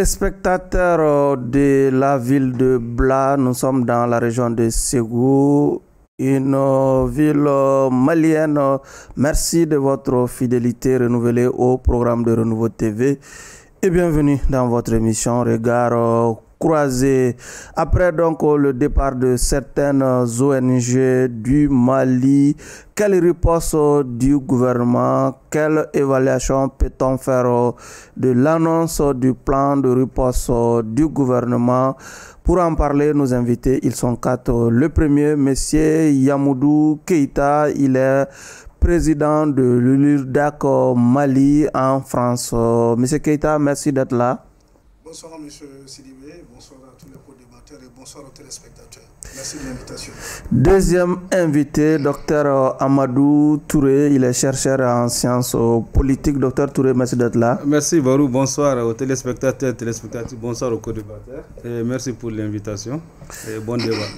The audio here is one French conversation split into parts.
Téléspectateurs de la ville de Bla, nous sommes dans la région de Ségou, une ville malienne. Merci de votre fidélité renouvelée au programme de Renouveau TV et bienvenue dans votre émission Regard croisé. Après donc le départ de certaines ONG du Mali, quelle réponse du gouvernement, quelle évaluation peut-on faire de l'annonce du plan de réponse du gouvernement? Pour en parler, nos invités, ils sont quatre. Le premier, monsieur Yamoudou Keita, il est président de l'ULIRDAC Mali en France. Monsieur Keita, merci d'être là. Bonsoir, monsieur Sidibé. Bonsoir à tous les co-débatteurs et bonsoir aux téléspectateurs. Merci de l'invitation. Deuxième invité, docteur Amadou Touré. Il est chercheur en sciences politiques. Docteur Touré, merci d'être là. Merci, Barou. Bonsoir aux téléspectateurs, téléspectateurs. Bonsoir aux co-débatteurs. Merci pour l'invitation. Et bon débat.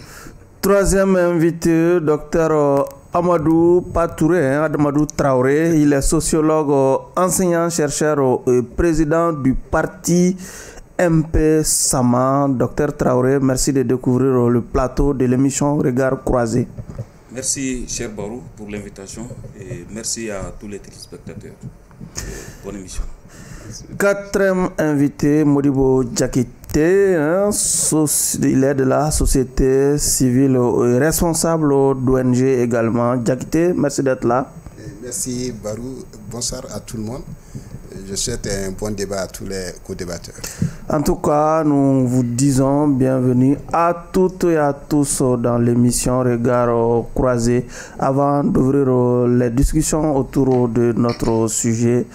Troisième invité, docteur Amadou Patouré, hein, Amadou Traoré. Il est sociologue, enseignant, chercheur et président du parti MP Sama, docteur Traoré, merci de découvrir le plateau de l'émission Regard croisé. Merci, cher Barou, pour l'invitation et merci à tous les téléspectateurs. Bonne émission. Quatrième invité, Modibo Djakite, hein, il est de la société civile et responsable d'ONG également. Djakite, merci d'être là. Merci Barou, bonsoir à tout le monde. Je souhaite un bon débat à tous les co-débatteurs. En tout cas, nous vous disons bienvenue à toutes et à tous dans l'émission Regard croisé. Avant d'ouvrir les discussions autour de notre sujet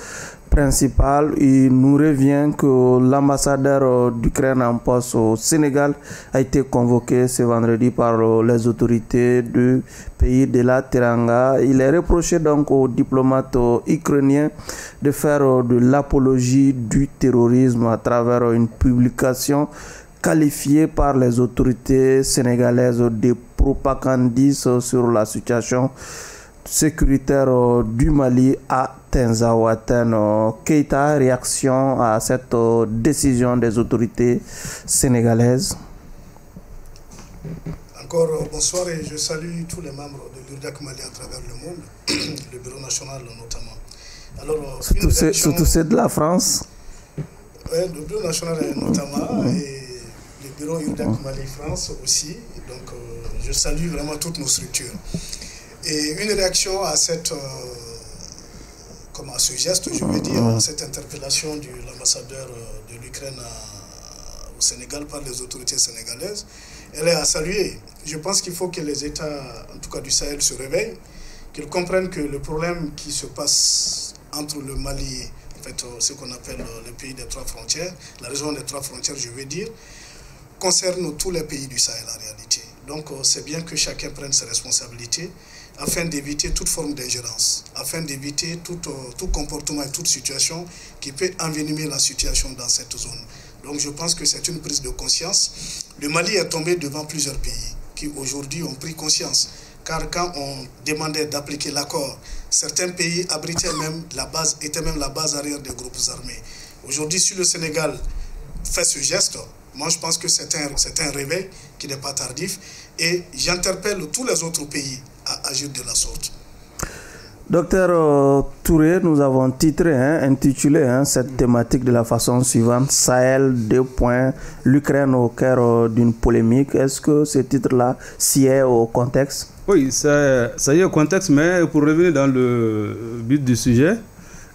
principal, il nous revient que l'ambassadeur d'Ukraine en poste au Sénégal a été convoqué ce vendredi par les autorités du pays de la Teranga. Il est reproché donc aux diplomates ukrainiens de faire de l'apologie du terrorisme à travers une publication qualifiée par les autorités sénégalaises de propagandistes sur la situation sécuritaire du Mali Tenzawaten. Keita, réaction à cette décision des autorités sénégalaises? Encore bonsoir et je salue tous les membres de l'URDAC Mali à travers le monde, le Bureau national notamment. Alors, surtout, réaction... surtout ceux de la France? Oui, le Bureau national notamment et le Bureau URDAC Mali France aussi. Donc, euh, je salue vraiment toutes nos structures. Et une réaction à cette, euh, comme à ce geste, je veux dire, à cette interpellation de l'ambassadeur de l'Ukraine au Sénégal par les autorités sénégalaises, elle est à saluer. Je pense qu'il faut que les États, en tout cas du Sahel, se réveillent, qu'ils comprennent que le problème qui se passe entre le Mali, en fait, ce qu'on appelle le pays des trois frontières, la région des trois frontières, je veux dire, concerne tous les pays du Sahel en réalité. Donc c'est bien que chacun prenne ses responsabilités afin d'éviter toute forme d'ingérence, afin d'éviter tout, tout, comportement et toute situation qui peut envenimer la situation dans cette zone. Donc je pense que c'est une prise de conscience. Le Mali est tombé devant plusieurs pays qui aujourd'hui ont pris conscience. Car quand on demandait d'appliquer l'accord, certains pays abritaient même la base, étaient même la base arrière des groupes armés. Aujourd'hui, si le Sénégal fait ce geste, moi je pense que c'est un réveil qui n'est pas tardif. Et j'interpelle tous les autres pays à agir de la sorte. Docteur Touré, nous avons titré, hein, intitulé hein, cette thématique de la façon suivante Sahel, deux points, l'Ukraine au cœur d'une polémique. Est-ce que ce titre-là s'y est au contexte? Oui, ça, ça y est au contexte, mais pour revenir dans le but du sujet,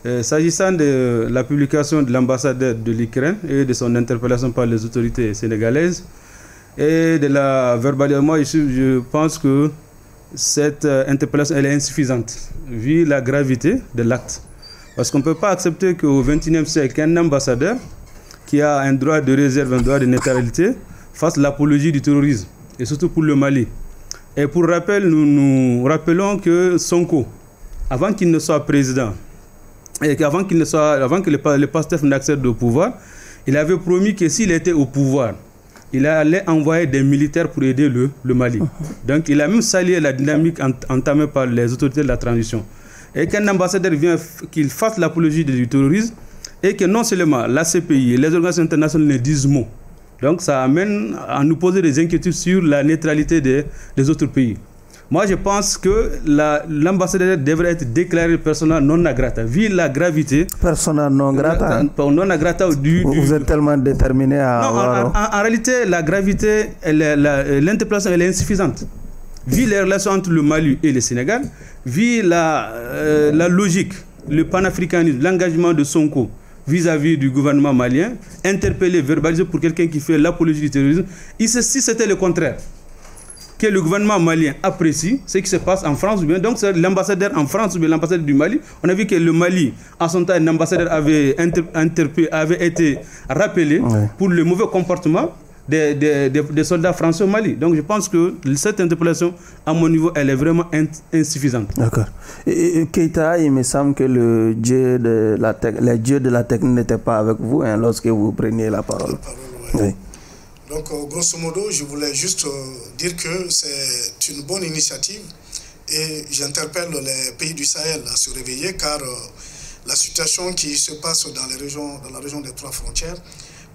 euh, s'agissant de la publication de l'ambassadeur de l'Ukraine et de son interpellation par les autorités sénégalaises et de la verbalisation, moi je pense que cette interpellation elle est insuffisante vu la gravité de l'acte. Parce qu'on ne peut pas accepter qu'au XXIe siècle, qu'un ambassadeur qui a un droit de réserve, un droit de neutralité, fasse l'apologie du terrorisme, et surtout pour le Mali. Et pour rappel, nous nous rappelons que Sonko, avant qu'il ne soit président, et qu'avant qu'il ne soit, avant que le, le pasteur n'accède au pouvoir, il avait promis que s'il était au pouvoir, il allait envoyer des militaires pour aider le, le Mali. Donc il a même salué la dynamique entamée par les autorités de la transition. Et qu'un ambassadeur vient, qu'il fasse l'apologie du terrorisme, et que non seulement la CPI et les organisations internationales ne disent mot. Donc ça amène à nous poser des inquiétudes sur la neutralité des, des autres pays. Moi, je pense que l'ambassadeur devrait être déclaré persona non grata, vu la gravité. Persona non grata Non grata du, Vous êtes tellement déterminé à. Non, en, réalité, la gravité, l'interpellation, elle est insuffisante. Vu les relations entre le Mali et le Sénégal, vu la, euh, la logique, le panafricanisme, l'engagement de Sonko vis-à-vis du gouvernement malien, interpellé, verbalisé pour quelqu'un qui fait l'apologie du terrorisme, si c'était le contraire, que le gouvernement malien apprécie ce qui se passe en France, ou bien donc l'ambassadeur en France ou bien l'ambassadeur du Mali. On a vu que le Mali, en son temps, l'ambassadeur avait, avait été rappelé pour le mauvais comportement des, des, des, soldats français au Mali. Donc je pense que cette interpellation, à mon niveau, elle est vraiment insuffisante. D'accord. Et, Keita, il me semble que le dieu de la, les dieux de la technique n'étaient pas avec vous hein, lorsque vous preniez la parole. oui. Donc, euh, grosso modo, je voulais juste euh, dire que c'est une bonne initiative et j'interpelle les pays du Sahel à se réveiller car euh, la situation qui se passe dans, la région des trois frontières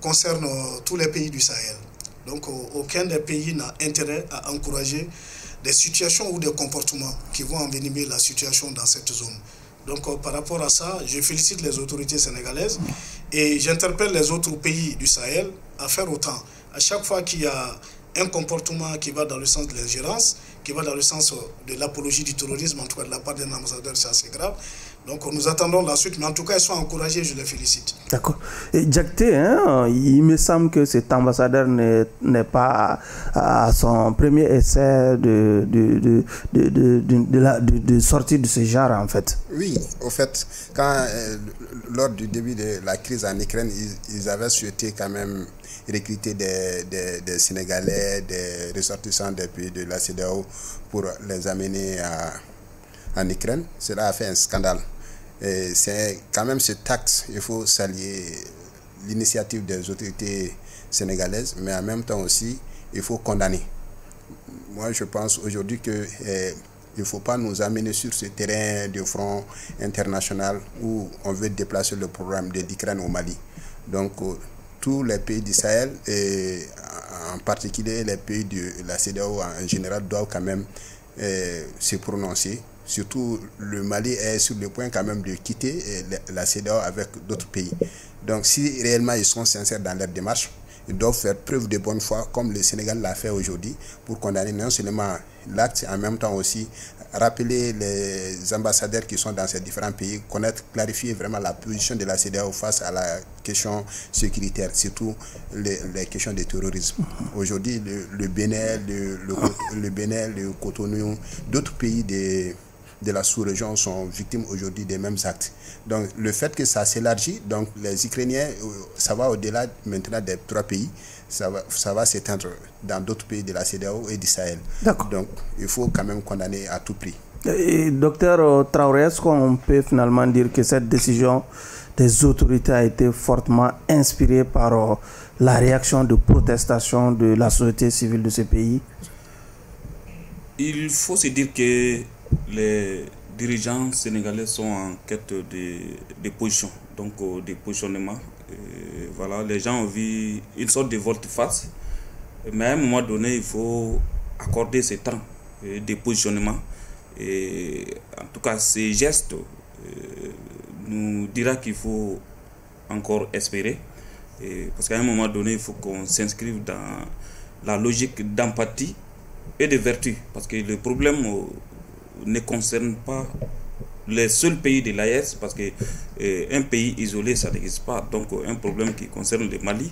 concerne tous les pays du Sahel. Donc, aucun des pays n'a intérêt à encourager des situations ou des comportements qui vont envenimer la situation dans cette zone. Donc, par rapport à ça, je félicite les autorités sénégalaises et j'interpelle les autres pays du Sahel à faire autant à chaque fois qu'il y a un comportement qui va dans le sens de l'ingérence, qui va dans le sens de l'apologie du terrorisme, en tout cas de la part d'un ambassadeur, c'est assez grave. Donc nous attendons la suite, mais en tout cas, ils sont encouragés, je les félicite. D'accord. Et Jacté, hein, il me semble que cet ambassadeur n'est pas à, son premier essai de, de, de, de, de, sortie de ce genre, en fait. Oui, au fait, quand, euh, lors du début de la crise en Ukraine, ils, ils avaient souhaité quand même recruter des, des, Sénégalais, des ressortissants des pays de la CEDEAO pour les amener à, en Ukraine. Cela a fait un scandale. Et c'est quand même ce taxe, il faut saluer l'initiative des autorités sénégalaises, mais en même temps aussi, il faut condamner. Moi, je pense aujourd'hui que eh, il ne faut pas nous amener sur ce terrain de front international où on veut déplacer le programme de l'Ukraine au Mali. Donc, euh, tous les pays du Sahel et en particulier les pays de la CEDEAO en général doivent quand même euh, se prononcer. Surtout le Mali est sur le point quand même de quitter euh, la CEDEAO avec d'autres pays. Donc si réellement ils sont sincères dans leur démarche, ils doivent faire preuve de bonne foi comme le Sénégal l'a fait aujourd'hui pour condamner non seulement l'acte, en même temps aussi rappeler les ambassadeurs qui sont dans ces différents pays, connaître, clarifier vraiment la position de la CDAO face à la question sécuritaire, surtout les, questions de terrorisme. Aujourd'hui, le, le, Bénin, le, le, le Bénin, le Cotonou, d'autres pays de, de la sous-région sont victimes aujourd'hui des mêmes actes. Donc le fait que ça s'élargit, donc les Ukrainiens, euh, ça va au-delà maintenant des trois pays ça va, ça va s'étendre dans d'autres pays de la CEDEAO et d'Israël. Donc, il faut quand même condamner à tout prix. Et, docteur euh, Traoré, est-ce qu'on peut finalement dire que cette décision des autorités a été fortement inspirée par euh, la réaction de protestation de la société civile de ce pays? Il faut se dire que les dirigeants sénégalais sont en quête de, de position, donc euh, des positionnements voilà, les gens ont vu une sorte de volte-face. Mais à un moment donné, il faut accorder ce temps de positionnement. Et en tout cas, ces gestes euh, nous dira qu'il faut encore espérer. parce qu'à un moment donné, il faut qu'on s'inscrive dans la logique d'empathie et de vertu. Parce que le problème euh, ne concerne pas les seuls pays de l'AES, parce que euh, un pays isolé, ça n'existe pas. Donc, euh, un problème qui concerne le Mali.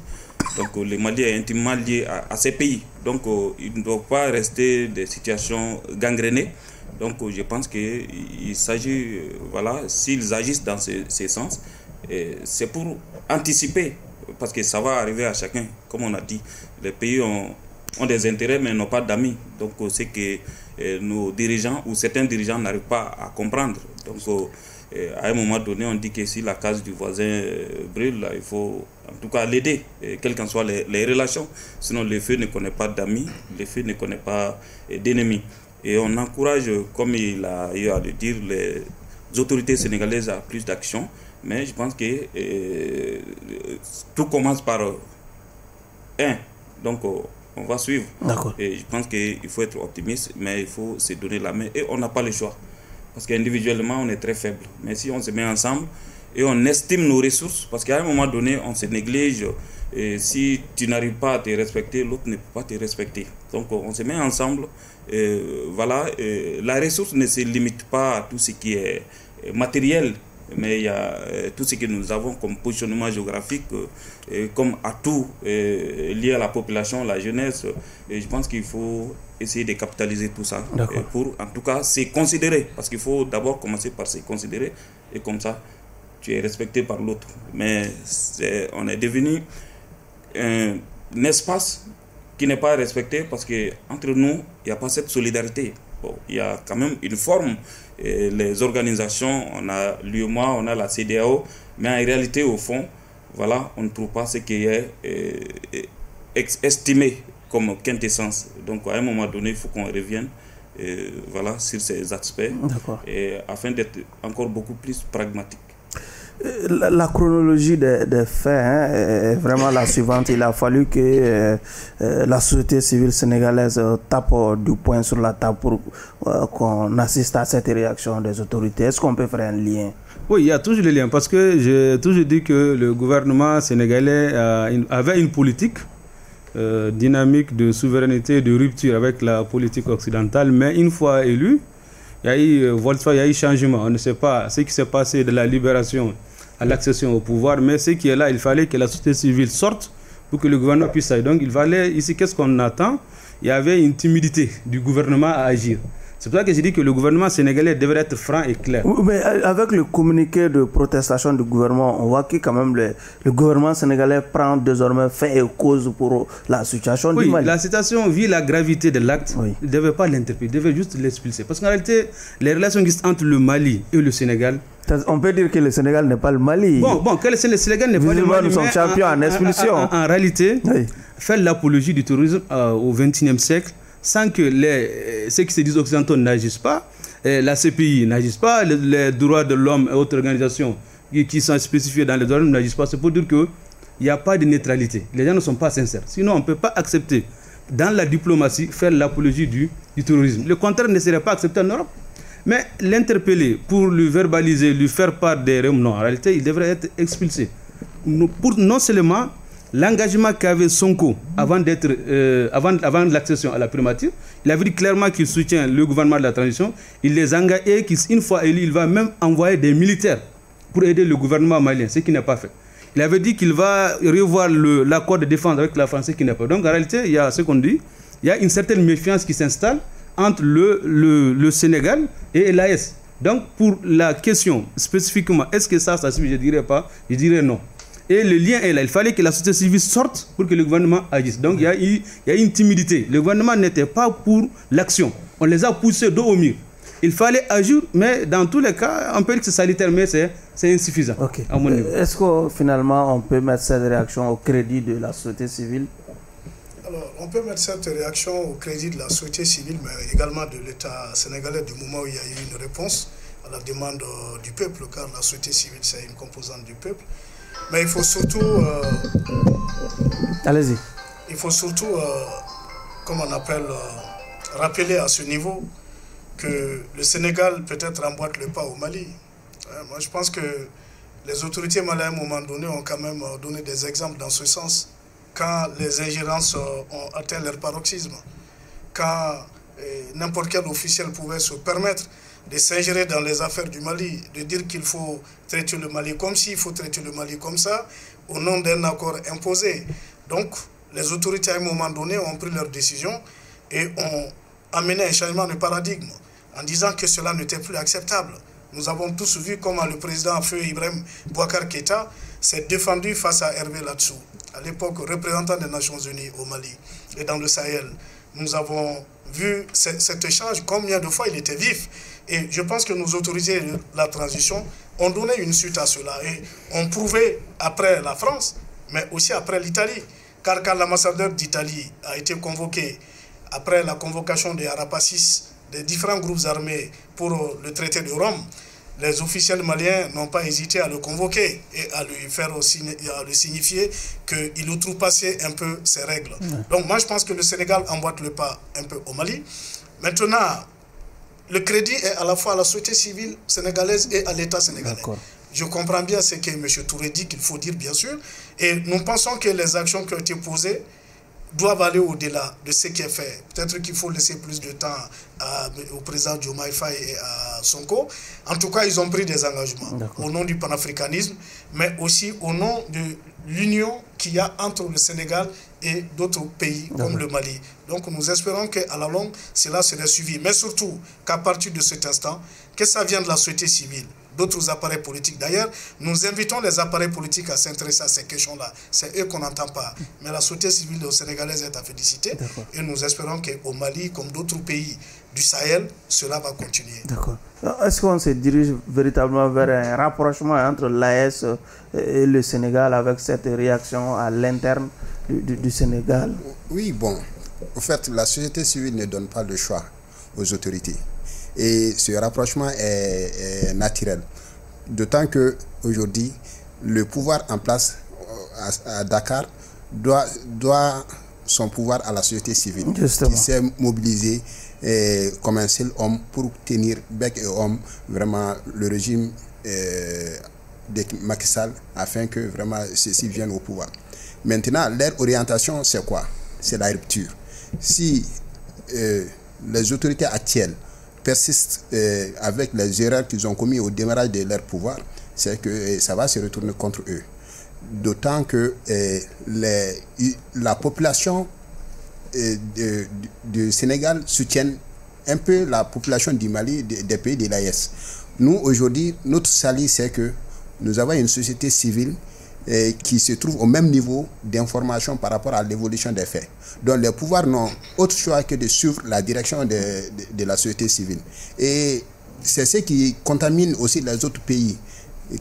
Donc, euh, le Mali est intimement lié à, ces pays. Donc, il ne doit pas rester des situations gangrénées. Donc, je pense qu'il s'agit, voilà, s'ils agissent dans ce, ce sens, c'est pour anticiper, parce que ça va arriver à chacun. Comme on a dit, les pays ont, ont des intérêts, mais n'ont pas d'amis. Donc, c'est que nos dirigeants ou certains dirigeants n'arrivent pas à comprendre. Donc, euh, à un moment donné, on dit que si la case du voisin euh, brûle, il faut en tout cas l'aider, quelles qu'en soient les, relations. Sinon, le feu ne connaît pas d'amis, le feu ne connaît pas d'ennemis. Et on encourage, comme il a eu à le dire, les autorités sénégalaises à plus d'action. Mais je pense que euh, tout commence par un. Donc, on va suivre. Et je pense qu'il faut être optimiste, mais il faut se donner la main. Et on n'a pas le choix. Parce qu'individuellement, on est très faible. Mais si on se met ensemble et on estime nos ressources, parce qu'à un moment donné, on se néglige. Et si tu n'arrives pas à te respecter, l'autre ne peut pas te respecter. Donc, on se met ensemble. Et voilà, la ressource ne se limite pas à tout ce qui est matériel mais il y a euh, tout ce que nous avons comme positionnement géographique, euh, comme atout euh, lié à la population, la jeunesse. Et je pense qu'il faut essayer de capitaliser tout ça pour, en tout cas, se considérer. Parce qu'il faut d'abord commencer par se considérer et comme ça, tu es respecté par l'autre. Mais on est devenu un, espace qui n'est pas respecté parce qu'entre nous, il n'y a pas cette solidarité. il y a quand même une forme les organisations, on a l'UMA, on a la CDAO, mais en réalité, au fond, voilà, on ne trouve pas ce qui est euh, estimé comme quintessence. Donc, à un moment donné, il faut qu'on revienne euh, voilà, sur ces aspects et, afin d'être encore beaucoup plus pragmatique. La, chronologie des, faits hein, est vraiment la suivante. Il a fallu que euh, euh, la société civile sénégalaise tape du poing sur la table pour euh, qu'on assiste à cette réaction des autorités. Est-ce qu'on peut faire un lien? Oui, il y a toujours le lien parce que j'ai toujours dit que le gouvernement sénégalais avait une politique dynamique de souveraineté, de rupture avec la politique occidentale, mais une fois élu, il y a eu, il y a eu changement. On ne sait pas ce qui s'est passé de la libération à l'accession au pouvoir, mais ce qui est là, il fallait que la société civile sorte pour que le gouvernement puisse aller. Donc il fallait, ici, qu'est-ce qu'on attend? Il y avait une timidité du gouvernement à agir. C'est pour ça que j'ai dit que le gouvernement sénégalais devrait être franc et clair. mais avec le communiqué de protestation du gouvernement, on voit que quand même le, le gouvernement sénégalais prend désormais fait et cause pour la situation du Mali. La situation, vu la gravité de l'acte, il ne devait pas l'interpréter, il devait juste l'expulser. Parce qu'en réalité, les relations existent entre le Mali et le Sénégal, on peut dire que le Sénégal n'est pas le Mali. Bon, bon que le Sénégal n'est pas le Mali. Nous sommes champions en, expulsion. En, réalité, faire l'apologie du terrorisme euh, au XXIe siècle sans que les, euh, ceux qui se disent occidentaux n'agissent pas, euh, la CPI n'agisse pas, les, droits de l'homme et autres organisations qui, sont spécifiées dans les droits de l'homme n'agissent pas, c'est pour dire qu'il n'y a pas de neutralité. Les gens ne sont pas sincères. Sinon, on ne peut pas accepter dans la diplomatie faire l'apologie du, terrorisme. Le contraire ne serait pas accepté en Europe. Mais l'interpeller pour lui verbaliser, lui faire part des règles, non, en réalité, il devrait être expulsé. Pour non seulement l'engagement qu'avait Sonko avant d'être euh, avant, avant l'accession à la primature, il avait dit clairement qu'il soutient le gouvernement de la transition. Il les engage et qu'une fois élu, il va même envoyer des militaires pour aider le gouvernement malien, ce qui n'est pas fait. Il avait dit qu'il va revoir l'accord de défense avec la France, ce qui n'est pas fait. Donc en réalité, il y a ce qu'on dit, il y a une certaine méfiance qui s'installe entre le, le, Sénégal et l'AS. Donc, pour la question spécifiquement, est-ce que ça, ça suffit? Je dirais pas, je dirais non. Et le lien est là. Il fallait que la société civile sorte pour que le gouvernement agisse. Donc, il y a, il y a une timidité. Le gouvernement n'était pas pour l'action. On les a poussés dos au mur. Il fallait agir, mais dans tous les cas, on peut dire que c'est sanitaire, mais c'est insuffisant. Est-ce que finalement, on peut mettre cette réaction au crédit de la société civile? Alors, on peut mettre cette réaction au crédit de la société civile, mais également de l'État sénégalais du moment où il y a eu une réponse à la demande euh, du peuple, car la société civile, c'est une composante du peuple. Mais il faut surtout... Euh, Allez-y. Il faut surtout, euh, comme on appelle, rappeler à ce niveau que le Sénégal peut-être emboîte le pas au Mali. moi, je pense que les autorités maliennes, à un moment donné, ont quand même donné des exemples dans ce sens quand les ingérences ont atteint leur paroxysme, quand eh, n'importe quel officiel pouvait se permettre de s'ingérer dans les affaires du Mali, de dire qu'il faut traiter le Mali comme ci, il faut traiter le Mali comme ça, au nom d'un accord imposé. Donc, les autorités, à un moment donné, ont pris leur décision et ont amené un changement de paradigme en disant que cela n'était plus acceptable. Nous avons tous vu comment le président Feu Ibrahim Bouakar Keita s'est défendu face à Hervé Latsou à l'époque représentant des Nations Unies au Mali et dans le Sahel. Nous avons vu cet échange, combien de fois il était vif. Et je pense que nos autorités de la transition ont donné une suite à cela et ont prouvé après la France, mais aussi après l'Italie. Car quand l'ambassadeur d'Italie a été convoqué après la convocation des Arapacis, des différents groupes armés pour le traité de Rome, les officiels maliens n'ont pas hésité à le convoquer et à lui faire aussi, à lui signifier qu'il outrepassait un peu ses règles. Donc moi je pense que le Sénégal emboîte le pas un peu au Mali. Maintenant, le crédit est à la fois à la société civile sénégalaise et à l'État sénégalais. Je comprends bien ce que M. Touré dit qu'il faut dire, bien sûr. Et nous pensons que les actions qui ont été posées doivent aller au-delà de ce qui est fait. Peut-être qu'il faut laisser plus de temps au président Diomaye Faye et à Sonko. En tout cas, ils ont pris des engagements au nom du panafricanisme, mais aussi au nom de l'union qu'il y a entre le Sénégal et d'autres pays comme le Mali. Donc nous espérons qu'à la longue, cela sera suivi. Mais surtout qu'à partir de cet instant, que ça vienne de la société civile, d'autres appareils politiques. D'ailleurs, nous invitons les appareils politiques à s'intéresser à ces questions-là. C'est eux qu'on n'entend pas. Mais la société civile sénégalaise est à féliciter. Et nous espérons qu'au Mali, comme d'autres pays du Sahel, cela va continuer. D'accord. Est-ce qu'on se dirige véritablement vers un rapprochement entre l'AS et le Sénégal avec cette réaction à l'interne du, Sénégal Oui, bon. En fait, la société civile ne donne pas le choix aux autorités. Et ce rapprochement est, naturel. D'autant que aujourd'hui, le pouvoir en place euh, à, Dakar doit, doit son pouvoir à la société civile qui s'est mobilisée eh, comme un seul homme pour tenir bec et homme vraiment le régime eh, de Macky Sall afin que vraiment ceux-ci viennent au pouvoir. Maintenant, leur orientation, c'est quoi? C'est la rupture. Si eh, les autorités actuelles persistent avec les erreurs qu'ils ont commises au démarrage de leur pouvoir, c'est que ça va se retourner contre eux. D'autant que la population du Sénégal soutiennent un peu la population du Mali, des, pays de l'AES. Nous, aujourd'hui, notre salut, c'est que nous avons une société civile eh, qui se trouve au même niveau d'information par rapport à l'évolution des faits. Donc les pouvoirs n'ont autre choix que de suivre la direction de, de la société civile. Et c'est ce qui contamine aussi les autres pays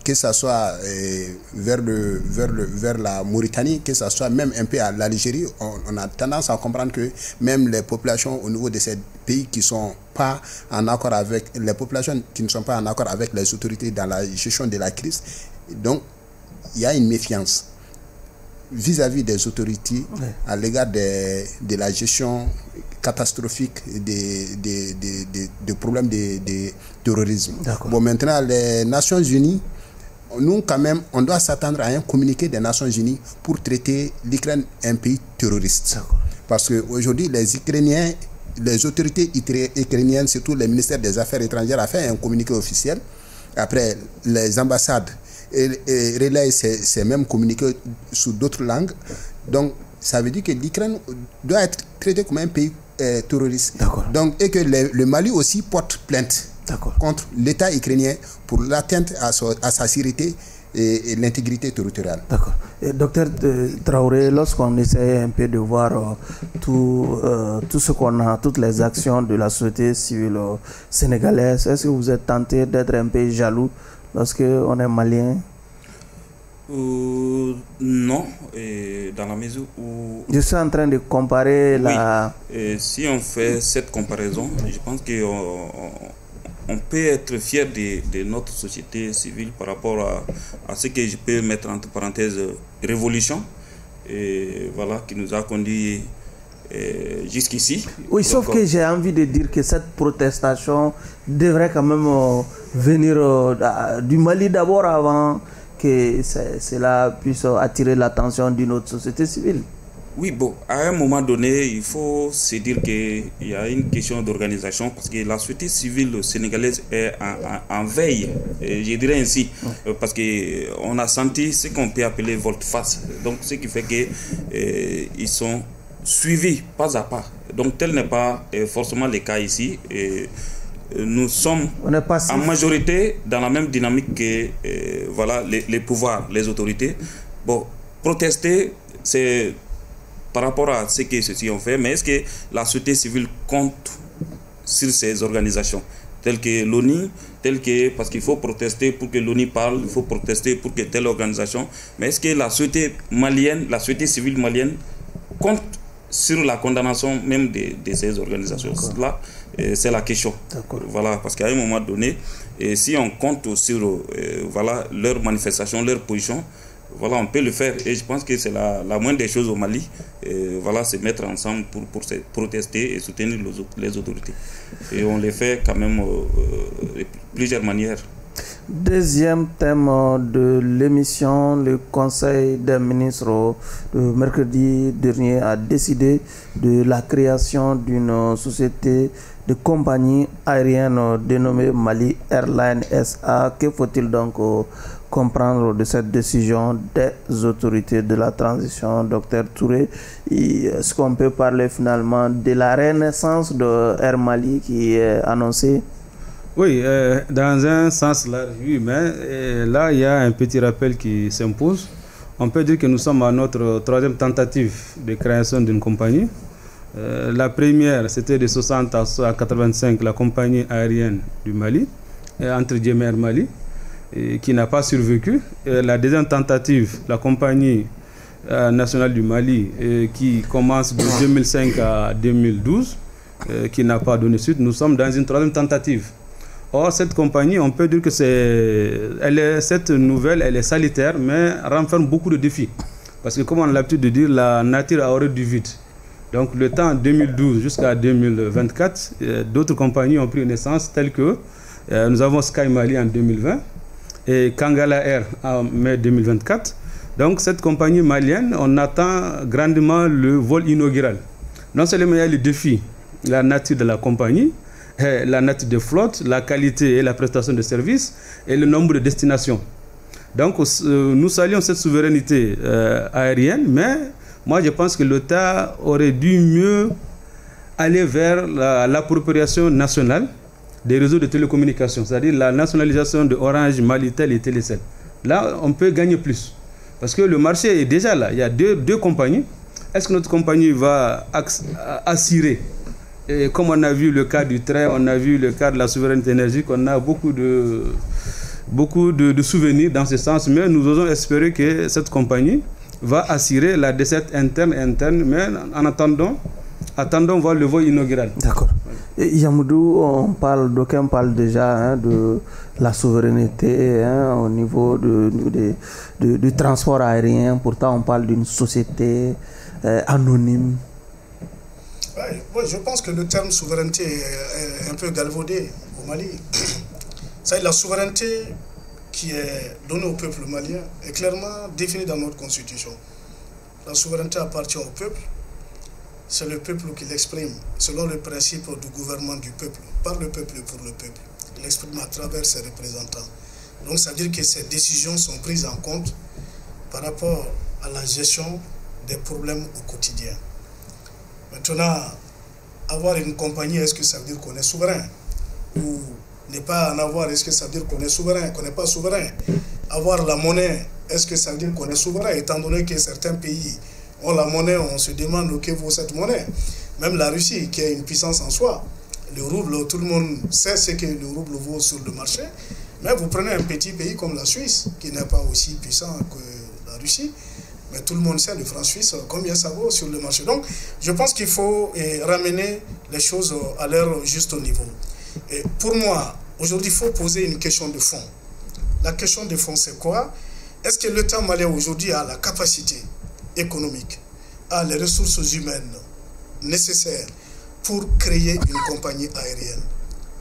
que ce soit euh, vers, le, vers, le, vers la Mauritanie, que ce soit même un peu à l'Algérie, on, a tendance à comprendre que même les populations au niveau de ces pays qui sont pas en accord avec les populations qui ne sont pas en accord avec les autorités dans la gestion de la crise, donc il y a une méfiance vis-à-vis des autorités à l'égard de, de, la gestion catastrophique des, des, des problèmes de, terrorisme. Bon, maintenant, les Nations Unies nous, quand même, on doit s'attendre à un communiqué des Nations Unies pour traiter l'Ukraine un pays terroriste. Parce qu'aujourd'hui, les Ukrainiens, les autorités ukrainiennes, surtout le ministère des Affaires étrangères, a fait un communiqué officiel. Après, les ambassades relayent ces, mêmes communiqués sous d'autres langues. Donc, ça veut dire que l'Ukraine doit être traité comme un pays euh, terroriste. Donc, et que le Mali aussi porte plainte contre l'État ukrainien pour l'atteinte à, à, sa sécurité et, l'intégrité territoriale. D'accord. Docteur euh, Traoré, lorsqu'on essaie un peu de voir euh, tout, euh, tout ce qu'on a, toutes les actions de la société civile sénégalaise, est-ce que vous êtes tenté d'être un peu jaloux lorsqu'on est malien. Non, et dans la mesure où... Je suis en train de comparer la... Et si on fait cette comparaison, je pense qu'on on peut être fier de, notre société civile par rapport à, ce que je peux mettre entre parenthèses révolution, et voilà, qui nous a conduit euh, jusqu'ici. Oui, sauf que j'ai envie de dire que cette protestation devrait quand même euh, venir euh, du Mali d'abord avant que cela puisse attirer l'attention d'une autre société civile. Oui, bon, à un moment donné, il faut se dire qu'il y a une question d'organisation parce que la société civile sénégalaise est en, veille, je dirais ainsi, parce qu'on a senti ce qu'on peut appeler volte-face. Donc, ce qui fait qu'ils sont suivis pas à pas. Donc, tel n'est pas euh, forcément le cas ici. Et, nous sommes en majorité dans la même dynamique que voilà, les, les pouvoirs, les autorités. Bon, protester, c'est par rapport à ce que ceux-ci ont fait, mais est-ce que la société civile compte sur ces organisations? Telles que l'ONU, telles que, parce qu'il faut protester pour que l'ONU parle, il faut protester pour que telle organisation, mais est-ce que la société malienne, la société civile malienne compte sur la condamnation même de, de ces organisations-là, c'est la question. Voilà, parce qu'à un moment donné, et si on compte sur voilà, leurs manifestations, leurs positions, voilà, on peut le faire. Et je pense que c'est la, la, moindre des choses au Mali, et voilà, se mettre ensemble pour, pour se protester et soutenir les, autorités. Et on les fait quand même de plusieurs manières. Deuxième thème de l'émission, le Conseil des ministres le mercredi dernier a décidé de la création d'une société de compagnie aérienne dénommée Mali Airlines SA. Que faut-il donc comprendre de cette décision des autorités de la transition, docteur Touré Est-ce qu'on peut parler finalement de la renaissance de Air Mali qui est annoncée? Oui, euh, dans un sens large, oui, mais euh, là, il y a un petit rappel qui s'impose. On peut dire que nous sommes à notre troisième tentative de création d'une compagnie. Euh, la première, c'était de 60 à 85, la compagnie aérienne du Mali, entre Djemer Mali, qui n'a pas survécu. la deuxième tentative, la compagnie nationale du Mali, qui commence de 2005 à 2012, qui n'a pas donné suite. Nous sommes dans une troisième tentative. Or, cette compagnie, on peut dire que c'est, cette nouvelle, elle est salitaire, mais renferme beaucoup de défis. Parce que, comme on a l'habitude de dire, la nature a horreur du vide. Donc, le temps 2012 jusqu'à 2024, euh, d'autres compagnies ont pris naissance, telles que euh, nous avons Sky Mali en 2020 et Kangala Air en mai 2024. Donc, cette compagnie malienne, on attend grandement le vol inaugural. Non seulement il y a les défis, la nature de la compagnie, la nature de flotte, la qualité et la prestation de services et le nombre de destinations. Donc euh, nous saluons cette souveraineté euh, aérienne, mais moi je pense que l'État aurait dû mieux aller vers l'appropriation nationale des réseaux de télécommunications, c'est-à-dire la nationalisation de Orange, Malitel et Télécel. Là, on peut gagner plus. Parce que le marché est déjà là. Il y a deux, deux compagnies. Est-ce que notre compagnie va assurer et comme on a vu le cas du train, on a vu le cas de la souveraineté énergétique, on a beaucoup de, beaucoup de, souvenirs dans ce sens. Mais nous osons espérer que cette compagnie va assurer la desserte interne interne. Mais en attendant, attendons voir le vol inaugural. D'accord. Yamoudou, on parle, d'aucuns parlent déjà hein, de la souveraineté hein, au niveau de, du transport aérien. Pourtant, on parle d'une société euh, anonyme je pense que le terme souveraineté est un peu galvaudé au Mali. Ça, la souveraineté qui est donnée au peuple malien est clairement définie dans notre constitution. La souveraineté appartient au peuple. C'est le peuple qui l'exprime selon le principe du gouvernement du peuple, par le peuple et pour le peuple. Il l'exprime à travers ses représentants. Donc ça veut dire que ces décisions sont prises en compte par rapport à la gestion des problèmes au quotidien. Maintenant, avoir une compagnie, est-ce que ça veut dire qu'on est souverain? Ou ne pas en avoir, est-ce que ça veut dire qu'on est souverain, qu'on n'est pas souverain? Avoir la monnaie, est-ce que ça veut dire qu'on est souverain Étant donné que certains pays ont la monnaie, on se demande que vaut cette monnaie? Même la Russie, qui a une puissance en soi, le rouble, tout le monde sait ce que le rouble vaut sur le marché. Mais vous prenez un petit pays comme la Suisse, qui n'est pas aussi puissant que la Russie, mais tout le monde sait, le franc suisse, combien ça vaut sur le marché. Donc, je pense qu'il faut eh, ramener les choses à leur juste niveau. Et pour moi, aujourd'hui, il faut poser une question de fond. La question de fond, c'est quoi? Est-ce que l'État malien aujourd'hui a la capacité économique, a les ressources humaines nécessaires pour créer une compagnie aérienne?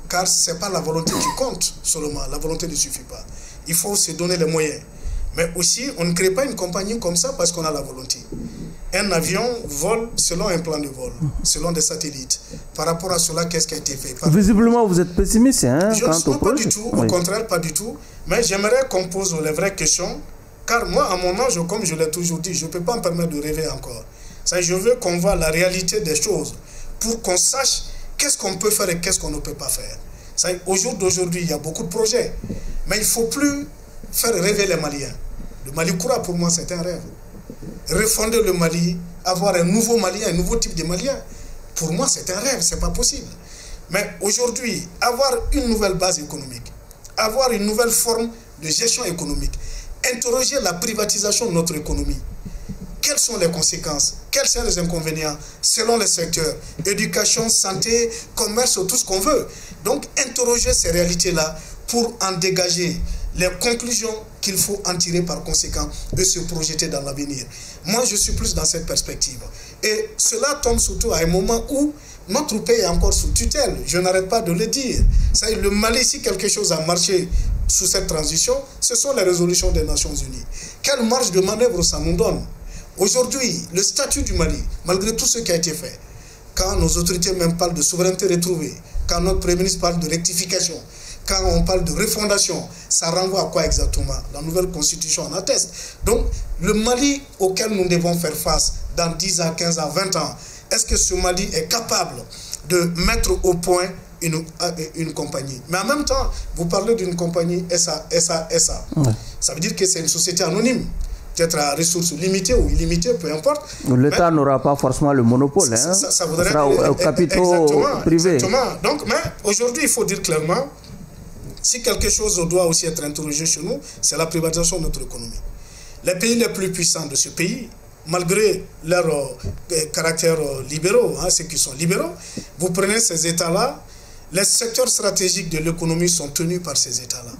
Car ce n'est pas la volonté qui compte seulement, la volonté ne suffit pas. Il faut se donner les moyens. Mais aussi, on ne crée pas une compagnie comme ça parce qu'on a la volonté. Un avion vole selon un plan de vol, selon des satellites. Par rapport à cela, qu'est-ce qui a été fait? Visiblement, vous êtes pessimiste hein, Je ne suis pas du tout, au contraire, pas du tout. Mais j'aimerais qu'on pose les vraies questions. Car moi, à mon âge, comme je l'ai toujours dit, je ne peux pas me permettre de rêver encore. Ça, je veux qu'on voit la réalité des choses pour qu'on sache qu'est-ce qu'on peut faire et qu'est-ce qu'on ne peut pas faire. Au jour d'aujourd'hui, il y a beaucoup de projets. Mais il ne faut plus faire rêver les Maliens. Le Mali Koura, pour moi, c'est un rêve. Refonder le Mali, avoir un nouveau Malien, un nouveau type de Malien, pour moi, c'est un rêve, c'est pas possible. Mais aujourd'hui, avoir une nouvelle base économique, avoir une nouvelle forme de gestion économique, interroger la privatisation de notre économie. quelles sont les conséquences Quels sont les inconvénients selon les secteurs Éducation, santé, commerce, tout ce qu'on veut. Donc, interroger ces réalités-là pour en dégager les conclusions qu'il faut en tirer par conséquent et se projeter dans l'avenir. Moi, je suis plus dans cette perspective. Et cela tombe surtout à un moment où notre pays est encore sous tutelle. Je n'arrête pas de le dire. Ça, le Mali, si quelque chose a marché sous cette transition, ce sont les résolutions des Nations Unies. Quelle marge de manœuvre ça nous donne? Aujourd'hui, le statut du Mali, malgré tout ce qui a été fait, quand nos autorités même parlent de souveraineté retrouvée, quand notre Premier ministre parle de rectification, quand on parle de refondation, ça renvoie à quoi exactement? La nouvelle constitution en atteste. Donc, le Mali auquel nous devons faire face dans 10 ans, 15 ans, 20 ans, est-ce que ce Mali est capable de mettre au point une, euh, une compagnie? Mais en même temps, vous parlez d'une compagnie SA, SA, SA. Ça veut dire que c'est une société anonyme peut-être à ressources limitées ou illimitées, peu importe. L'État n'aura pas forcément le monopole. Hein. Ça, ça, voudrait sera au, capitaux privés. Exactement. Donc, mais aujourd'hui, il faut dire clairement, si quelque chose doit aussi être interrogé chez nous, c'est la privatisation de notre économie. Les pays les plus puissants de ce pays, malgré leur euh, caractère euh, libéraux, hein, ceux qui sont libéraux, vous prenez ces États-là, les secteurs stratégiques de l'économie sont tenus par ces États-là.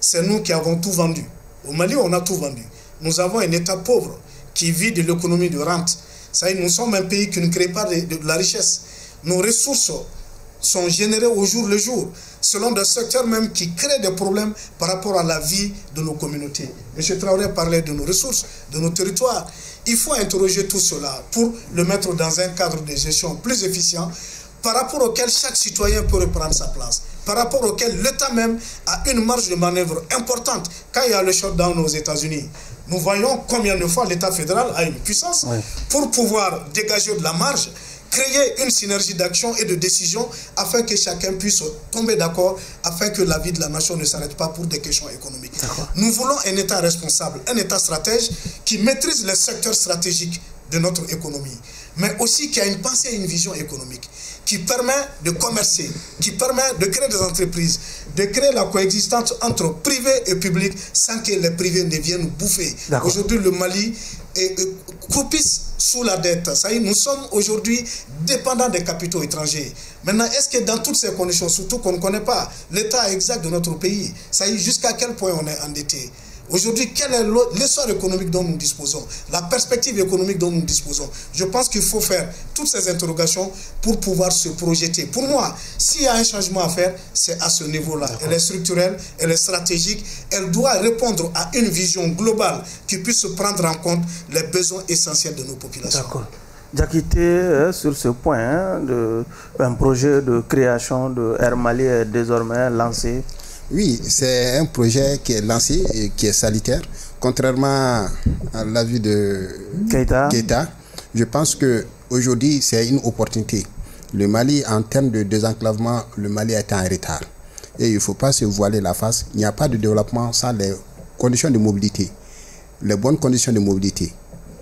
C'est nous qui avons tout vendu. Au Mali, on a tout vendu. Nous avons un État pauvre qui vit de l'économie de rente. Ça, nous sommes un pays qui ne crée pas de la richesse. Nos ressources sont générées au jour le jour selon des secteurs même qui créent des problèmes par rapport à la vie de nos communautés. M. Traoré parlait de nos ressources, de nos territoires. Il faut interroger tout cela pour le mettre dans un cadre de gestion plus efficient par rapport auquel chaque citoyen peut reprendre sa place, par rapport auquel l'État même a une marge de manœuvre importante. Quand il y a le shutdown aux États-Unis, nous voyons combien de fois l'État fédéral a une puissance pour pouvoir dégager de la marge créer une synergie d'action et de décision afin que chacun puisse tomber d'accord, afin que la vie de la nation ne s'arrête pas pour des questions économiques. Nous voulons un État responsable, un État stratège qui maîtrise les secteurs stratégiques de notre économie, mais aussi qui a une pensée et une vision économique, qui permet de commercer, qui permet de créer des entreprises, de créer la coexistence entre privé et public sans que les privés ne viennent bouffer. Aujourd'hui, le Mali est croupisse sous la dette. Ça y est, nous sommes aujourd'hui dépendants des capitaux étrangers. Maintenant, est-ce que dans toutes ces conditions, surtout qu'on ne connaît pas l'état exact de notre pays, ça y est, jusqu'à quel point on est endetté? Aujourd'hui, quel est l'essor économique dont nous disposons La perspective économique dont nous disposons? Je pense qu'il faut faire toutes ces interrogations pour pouvoir se projeter. Pour moi, s'il y a un changement à faire, c'est à ce niveau-là. Elle est structurelle, elle est stratégique, elle doit répondre à une vision globale qui puisse prendre en compte les besoins essentiels de nos populations. D'accord. J'acquittais sur ce point, hein, de, un projet de création de Air Mali est désormais lancé oui, c'est un projet qui est lancé et qui est sanitaire. Contrairement à l'avis de Keita. je pense que aujourd'hui c'est une opportunité. Le Mali, en termes de désenclavement, le Mali est en retard. Et il ne faut pas se voiler la face. Il n'y a pas de développement sans les conditions de mobilité. Les bonnes conditions de mobilité.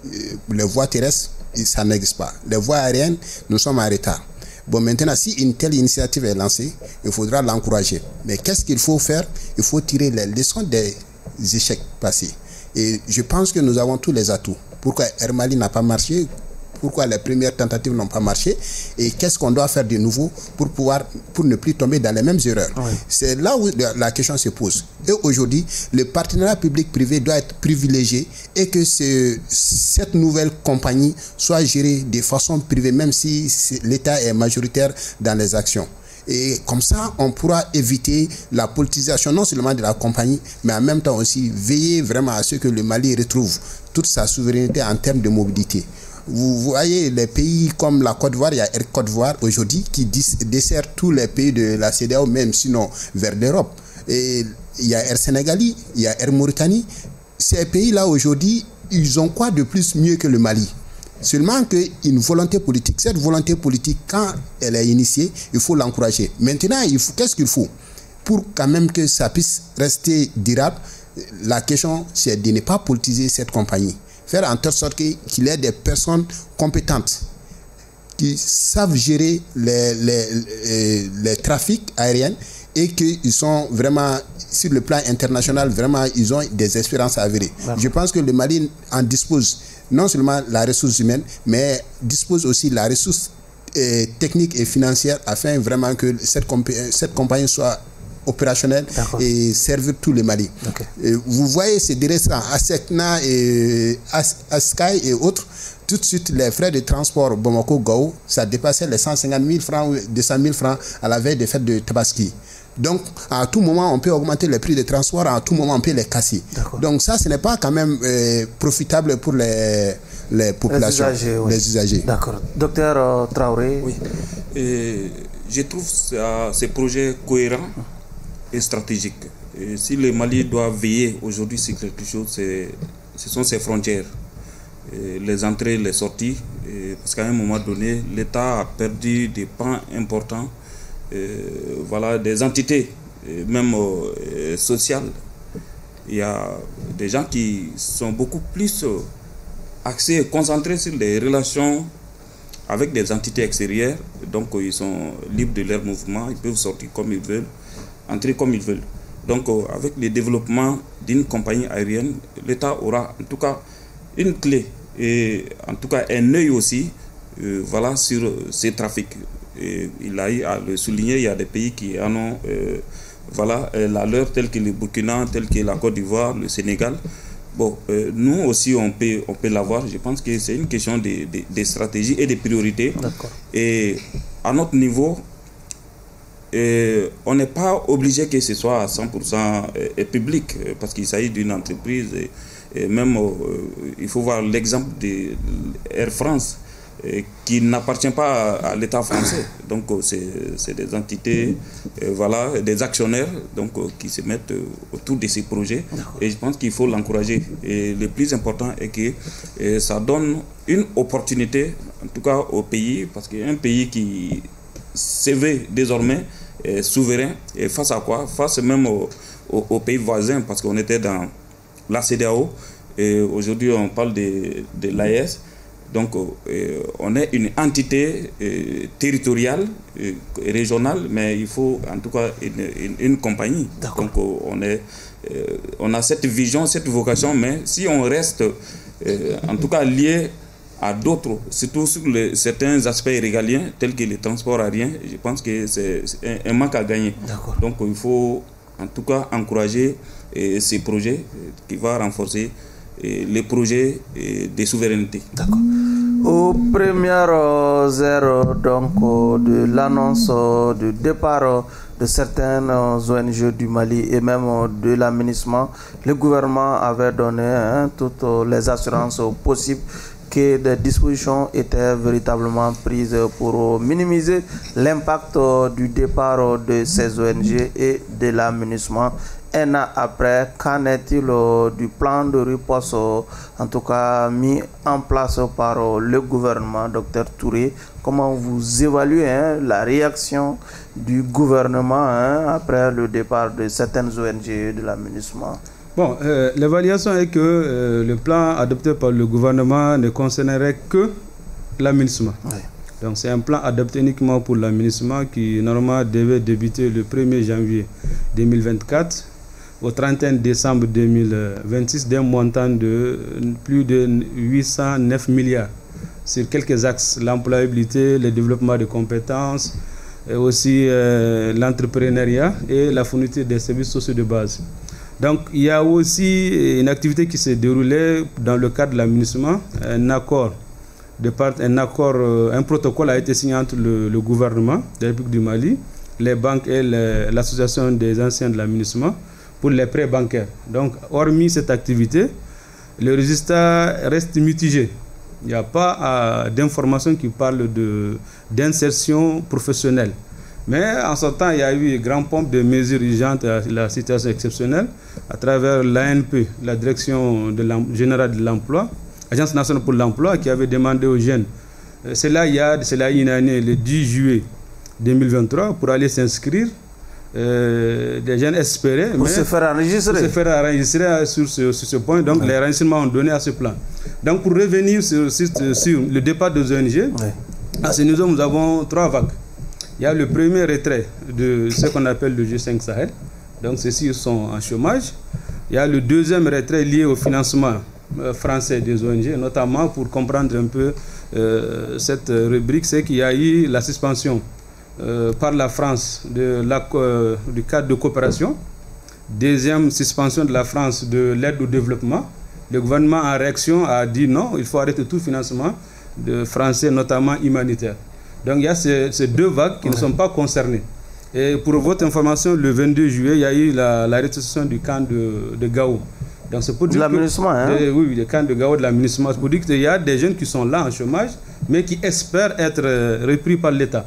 Euh, les voies terrestres, ça n'existe pas. Les voies aériennes, nous sommes en retard. Bon, maintenant, si une telle initiative est lancée, il faudra l'encourager. Mais qu'est-ce qu'il faut faire? Il faut tirer les leçons des échecs passés. Et je pense que nous avons tous les atouts. Pourquoi Hermali n'a pas marché? Pourquoi les premières tentatives n'ont pas marché et qu'est-ce qu'on doit faire de nouveau pour pouvoir pour ne plus tomber dans les mêmes erreurs. C'est là où la question se pose. Et aujourd'hui, le partenariat public-privé doit être privilégié et que ce, cette nouvelle compagnie soit gérée de façon privée, même si l'État est majoritaire dans les actions. Et comme ça, on pourra éviter la politisation non seulement de la compagnie, mais en même temps aussi veiller vraiment à ce que le Mali retrouve toute sa souveraineté en termes de mobilité. Vous voyez les pays comme la Côte d'Ivoire, il y a Air Côte d'Ivoire aujourd'hui qui dessert tous les pays de la CDAO, même sinon vers l'Europe. Il y a Air Sénégali, il y a Air Mauritanie. Ces pays-là aujourd'hui, ils ont quoi de plus mieux que le Mali? Seulement qu'une volonté politique. Cette volonté politique, quand elle est initiée, il faut l'encourager. Maintenant, qu'est-ce qu'il faut? Pour quand même que ça puisse rester durable, la question, c'est de ne pas politiser cette compagnie faire en telle sorte qu'il y ait des personnes compétentes qui savent gérer les, les, les, trafics aériens et qu'ils sont vraiment sur le plan international, vraiment, ils ont des espérances avérées. Je pense que le Mali en dispose non seulement la ressource humaine, mais dispose aussi la ressource euh, technique et financière afin vraiment que cette, cette compagnie soit opérationnelle et servir tout le Mali. vous voyez ces récents, Asekna et Askai et autres, tout de suite les frais de transport Bomako-Gao, ça dépassait les 150 000 francs ou 200 000 francs à la veille des fêtes de Tabaski. Donc, à tout moment, on peut augmenter les prix de transport, à tout moment, on peut les casser. Donc, ça, ce n'est pas quand même euh, profitable pour les, les populations, les usagers. D'accord. Docteur euh, Traoré Oui. Et je trouve ces projets cohérents et stratégiques. Et si le Mali doit veiller aujourd'hui sur quelque chose, ce sont ses frontières. les entrées, les sorties. parce qu'à un moment donné, l'État a perdu des pans importants euh, voilà, des entités, euh, même euh, sociales. Il y a des gens qui sont beaucoup plus axés et concentrés sur les relations avec des entités extérieures. Donc, ils sont libres de leur mouvement, ils peuvent sortir comme ils veulent, entrer comme ils veulent. Donc, avec le développement d'une compagnie aérienne, l'État aura en tout cas une clé et en tout cas un œil aussi voilà, sur ces trafics il a eu à le souligner, il y a des pays qui en ont euh, voilà, euh, la leur, tels que le Burkina, tel que la Côte d'Ivoire, le Sénégal. Bon, euh, nous aussi, on peut, on peut l'avoir. Je pense que c'est une question de, de, stratégie et de priorités. Et à notre niveau, on n'est pas obligé que ce soit à 100% public, parce qu'il s'agit d'une entreprise. Et, même, il faut voir l'exemple de Air France qui n'appartient pas à, l'État français. Donc, euh, c'est des entités, euh, voilà, des actionnaires donc, euh, qui se mettent autour de ces projets. Et je pense qu'il faut l'encourager. Et le plus important est que ça donne une opportunité, en tout cas au pays, parce qu'un pays qui s'éveille désormais souverain, et face à quoi? Face même aux pays voisins, parce qu'on était dans la CDAO, et aujourd'hui on parle de, de l'AES. Donc, euh, on est une entité euh, territoriale, euh, régionale, mais il faut en tout cas une, compagnie. Donc, on, est, on a cette vision, cette vocation, mais si on reste en tout cas lié à d'autres, surtout sur certains aspects régaliens, tels que les transports aériens, je pense que c'est un, manque à gagner. Donc, il faut en tout cas encourager ces projets qui vont renforcer les projets des souverainetés. D'accord. Aux premières heures donc, de l'annonce du départ de certaines ONG du Mali et même de l'aménagement, le gouvernement avait donné hein, toutes les assurances possibles que des dispositions étaient véritablement prises pour minimiser l'impact du départ de ces ONG et de l'aménagement. Un an après, qu'en est-il euh, du plan de riposte, euh, en tout cas mis en place par euh, le gouvernement, docteur Touré? Comment vous évaluez hein, la réaction du gouvernement hein, après le départ de certaines ONG de l'aménagement? Bon, l'évaluation est que le plan adopté par le gouvernement ne concernerait que l'aménagement. Donc c'est un plan adapté uniquement pour l'aménagement qui normalement devait débuter le 1er janvier 2024 au 31 décembre 2026 d'un montant de plus de 809 milliards sur quelques axes, l'employabilité, le développement de compétences, et aussi euh, l'entrepreneuriat et la fourniture des services sociaux de base. Donc il y a aussi une activité qui s'est déroulée dans le cadre de l'aménagement, un accord de part, un accord, euh, un protocole a été signé entre le, le gouvernement de la République du Mali, les banques et l'association des anciens de l'aménagement pour les prêts bancaires. Donc, hormis cette activité, le résultat reste mitigé. Il n'y a pas euh, d'informations qui parlent d'insertion professionnelle. Mais en ce temps, il y a eu grand pompe de mesures urgentes à la situation exceptionnelle à travers l'ANP, la Direction de générale de l'emploi, Agence nationale pour l'emploi, qui avait demandé aux jeunes, euh, c'est là il y a cela une année, le 10 juillet 2023, pour aller s'inscrire euh, des jeunes espéraient. Pour se faire enregistrer. Pour se faire enregistrer sur ce, sur ce point. Donc, les renseignements ont donné à ce plan. Donc, pour revenir sur, sur, le départ des ONG, à ce niveau, nous avons trois vagues. Il y a le premier retrait de ce qu'on appelle le G5 Sahel. Donc, ceux-ci sont en chômage. Il y a le deuxième retrait lié au financement euh, français des ONG, notamment pour comprendre un peu euh, cette rubrique, c'est qu'il y a eu la suspension euh, par la France du cadre de coopération. Deuxième suspension de la France de l'aide au développement. Le gouvernement en réaction a dit non, il faut arrêter tout financement de français, notamment humanitaire. Donc il y a ces, deux vagues qui ne sont pas concernées. Et pour votre information, le 22 juillet, il y a eu la, la restitution du camp de, de Gao. Donc c'est pour dire. hein Oui, le camp de Gao de l'aménagement. C'est pour dire qu'il y a des jeunes qui sont là en chômage, mais qui espèrent être euh, repris par l'État.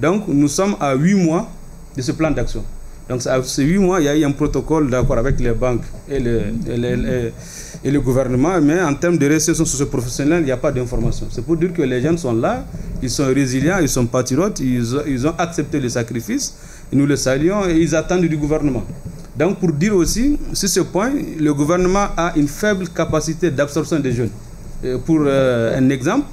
Donc nous sommes à 8 mois de ce plan d'action. Donc ces 8 mois, il y a eu un protocole d'accord avec les banques et le, et, le gouvernement, mais en termes de récession socio-professionnelle, il n'y a pas d'information. C'est pour dire que les jeunes sont là, ils sont résilients, ils sont patriotes, ils ont, accepté le sacrifice, nous le saluons et ils attendent du gouvernement. Donc pour dire aussi, sur ce point, le gouvernement a une faible capacité d'absorption des jeunes. pour euh, un exemple,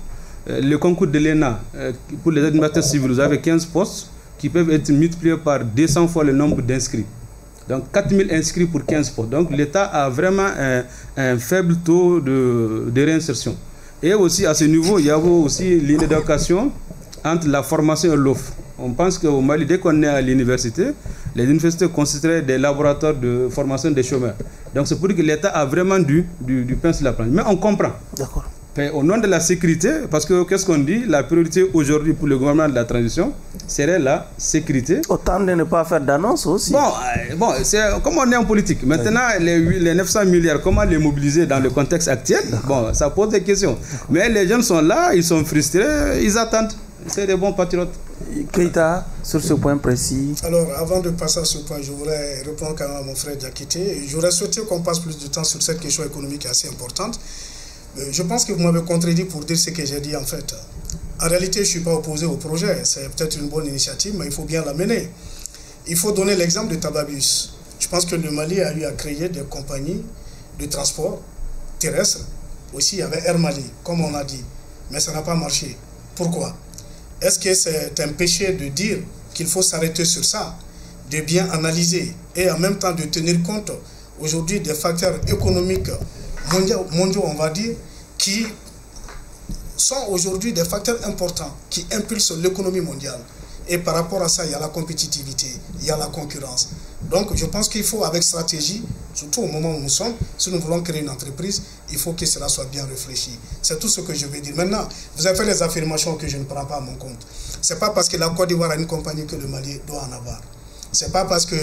euh, le concours de l'ENA, euh, pour les administrateurs civils, vous avez 15 postes qui peuvent être multipliés par 200 fois le nombre d'inscrits. Donc 4000 inscrits pour 15 postes. Donc l'État a vraiment un, faible taux de, de, réinsertion. Et aussi à ce niveau, il y a aussi l'inéducation entre la formation et l'offre. On pense qu'au Mali, dès qu'on est à l'université, les universités considèrent des laboratoires de formation des chômeurs. Donc c'est pour dire que l'État a vraiment du pain sur la planche. Mais on comprend. D'accord. Au nom de la sécurité, parce que qu'est-ce qu'on dit? La priorité aujourd'hui pour le gouvernement de la transition serait la sécurité. Autant de ne pas faire d'annonce aussi. Bon, euh, bon c'est comme on est en politique. Maintenant, les, les, 900 milliards, comment les mobiliser dans le contexte actuel? Bon, ça pose des questions. Mais les jeunes sont là, ils sont frustrés, ils attendent. C'est des bons patriotes. Keita, sur ce point précis. Alors, avant de passer à ce point, je voudrais répondre quand même à mon frère Diakité. J'aurais souhaité qu'on passe plus de temps sur cette question économique assez importante. Euh, je pense que vous m'avez contredit pour dire ce que j'ai dit en fait. En réalité, je ne suis pas opposé au projet. C'est peut-être une bonne initiative, mais il faut bien la mener. Il faut donner l'exemple de Tababus. Je pense que le Mali a eu à créer des compagnies de transport terrestre. Aussi, il y avait Air Mali, comme on a dit. Mais ça n'a pas marché. Pourquoi? Est-ce que c'est un péché de dire qu'il faut s'arrêter sur ça, de bien analyser et en même temps de tenir compte aujourd'hui des facteurs économiques mondiaux, on va dire, qui sont aujourd'hui des facteurs importants qui impulsent l'économie mondiale. Et par rapport à ça, il y a la compétitivité, il y a la concurrence. Donc je pense qu'il faut, avec stratégie, surtout au moment où nous sommes, si nous voulons créer une entreprise, il faut que cela soit bien réfléchi. C'est tout ce que je veux dire. Maintenant, vous avez fait les affirmations que je ne prends pas à mon compte. Ce n'est pas parce que la Côte d'Ivoire a une compagnie que le Mali doit en avoir. Ce n'est pas parce que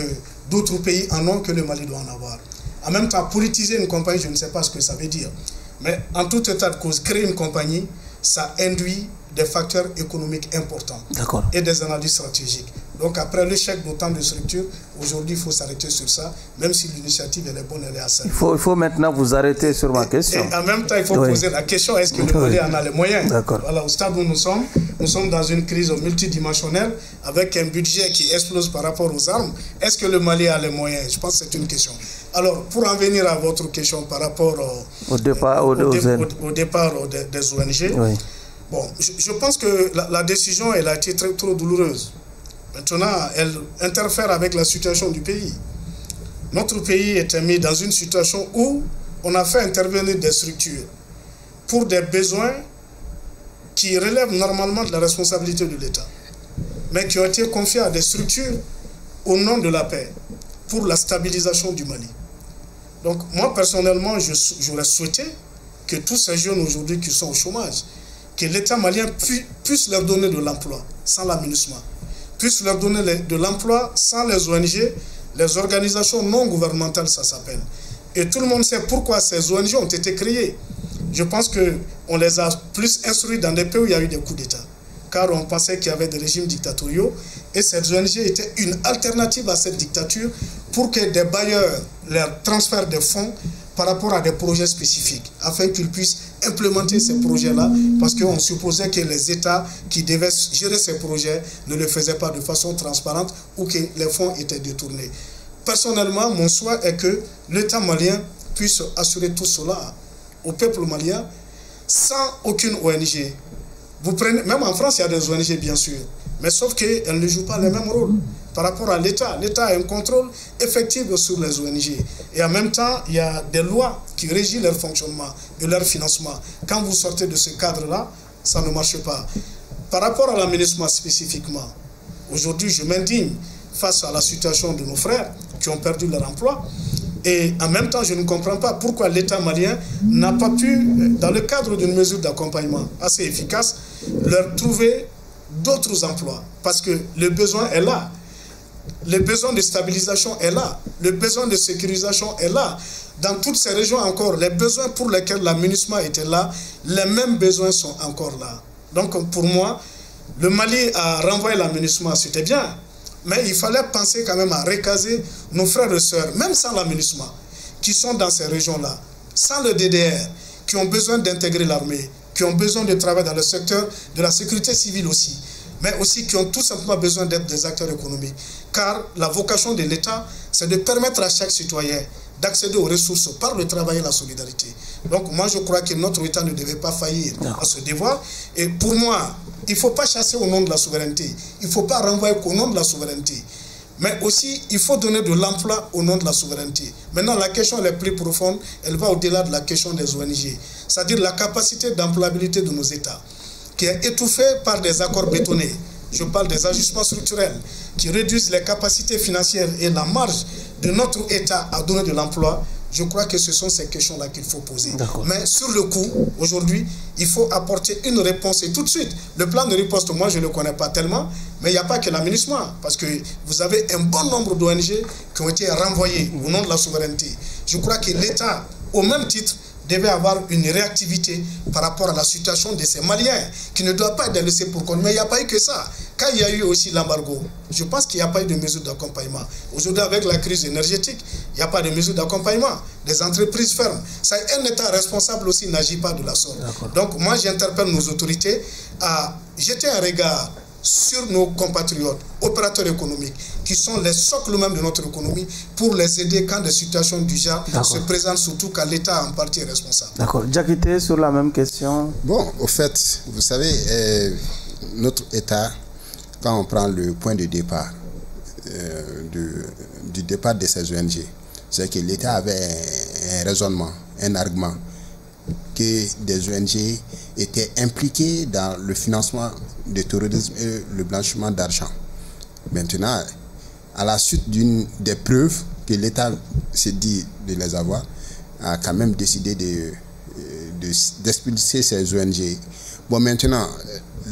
d'autres pays en ont que le Mali doit en avoir. En même temps, politiser une compagnie, je ne sais pas ce que ça veut dire. Mais en tout état de cause, créer une compagnie, ça induit des facteurs économiques importants et des analyses stratégiques. Donc après l'échec d'autant de structures, aujourd'hui il faut s'arrêter sur ça, même si l'initiative elle est bonne, elle est assez. Il faut, il faut maintenant vous arrêter sur ma question. Et, en même temps, il faut poser la question, est-ce que le Mali en a les moyens? Voilà, au stade où nous sommes, nous sommes dans une crise multidimensionnelle avec un budget qui explose par rapport aux armes. Est-ce que le Mali a les moyens? Je pense que c'est une question. Alors, pour en venir à votre question par rapport au, départ, au, départ des, ONG, bon, je, pense que la, décision elle a été très, trop douloureuse. Maintenant, elle interfère avec la situation du pays. Notre pays était mis dans une situation où on a fait intervenir des structures pour des besoins qui relèvent normalement de la responsabilité de l'État, mais qui ont été confiés à des structures au nom de la paix, pour la stabilisation du Mali. Donc moi personnellement, j'aurais souhaité que tous ces jeunes aujourd'hui qui sont au chômage, que l'État malien puisse leur donner de l'emploi sans l'aménagement puisse leur donner de l'emploi sans les ONG, les organisations non gouvernementales, ça s'appelle. Et tout le monde sait pourquoi ces ONG ont été créées. Je pense qu'on les a plus instruits dans des pays où il y a eu des coups d'État. Car on pensait qu'il y avait des régimes dictatoriaux. Et ces ONG étaient une alternative à cette dictature pour que des bailleurs leur transfèrent des fonds par rapport à des projets spécifiques, afin qu'ils puissent implémenter ces projets-là, parce qu'on supposait que les États qui devaient gérer ces projets ne le faisaient pas de façon transparente ou que les fonds étaient détournés. Personnellement, mon souhait est que l'État malien puisse assurer tout cela au peuple malien sans aucune ONG, Vous prenez, même en France, il y a des ONG, bien sûr. Mais sauf qu'elles ne jouent pas le même rôle par rapport à l'État. L'État a un contrôle effectif sur les ONG. Et en même temps, il y a des lois qui régissent leur fonctionnement et leur financement. Quand vous sortez de ce cadre-là, ça ne marche pas. Par rapport à l'aménagement spécifiquement, aujourd'hui, je m'indigne face à la situation de nos frères qui ont perdu leur emploi. Et en même temps, je ne comprends pas pourquoi l'État malien n'a pas pu, dans le cadre d'une mesure d'accompagnement assez efficace, leur trouver d'autres emplois. Parce que le besoin est là. Le besoin de stabilisation est là. Le besoin de sécurisation est là. Dans toutes ces régions encore, les besoins pour lesquels l'aménagement était là, les mêmes besoins sont encore là. Donc pour moi, le Mali a renvoyé l'aménagement, c'était bien. Mais il fallait penser quand même à recaser nos frères et sœurs, même sans l'aménagement, qui sont dans ces régions-là, sans le DDR, qui ont besoin d'intégrer l'armée, qui ont besoin de travailler dans le secteur de la sécurité civile aussi, mais aussi qui ont tout simplement besoin d'être des acteurs économiques. Car la vocation de l'État, c'est de permettre à chaque citoyen d'accéder aux ressources par le travail et la solidarité. Donc moi je crois que notre État ne devait pas faillir à ce devoir. Et pour moi, il ne faut pas chasser au nom de la souveraineté. Il ne faut pas renvoyer qu'au nom de la souveraineté. Mais aussi, il faut donner de l'emploi au nom de la souveraineté. Maintenant, la question est plus profonde, elle va au-delà de la question des ONG. C'est-à-dire la capacité d'employabilité de nos États, qui est étouffée par des accords bétonnés. Je parle des ajustements structurels qui réduisent les capacités financières et la marge de notre État à donner de l'emploi je crois que ce sont ces questions-là qu'il faut poser. Mais sur le coup, aujourd'hui, il faut apporter une réponse et tout de suite. Le plan de riposte, moi, je ne le connais pas tellement, mais il n'y a pas que l'aménagement, parce que vous avez un bon nombre d'ONG qui ont été renvoyées au nom de la souveraineté. Je crois que l'État, au même titre, devait avoir une réactivité par rapport à la situation de ces Maliens, qui ne doit pas être laissés pour compte. Mais il n'y a pas eu que ça. Quand il y a eu aussi l'embargo, je pense qu'il n'y a pas eu de mesures d'accompagnement. Aujourd'hui, avec la crise énergétique, il n'y a pas de mesures d'accompagnement. Les entreprises ferment. Ça, un État responsable aussi n'agit pas de la sorte. Donc, moi, j'interpelle nos autorités à jeter un regard sur nos compatriotes, opérateurs économiques, qui sont les socles même de notre économie, pour les aider quand des situations du genre se présentent, surtout quand l'État en partie est responsable. D'accord. Jacquité, sur la même question. Bon, au fait, vous savez, euh, notre État, quand on prend le point de départ euh, du départ de ces ONG, c'est que l'État avait un, raisonnement, un argument que des ONG étaient impliquées dans le financement du terrorisme et le blanchiment d'argent. Maintenant, à la suite d'une des preuves que l'État s'est dit de les avoir, a quand même décidé de, d'expulser ces ONG. Bon, maintenant,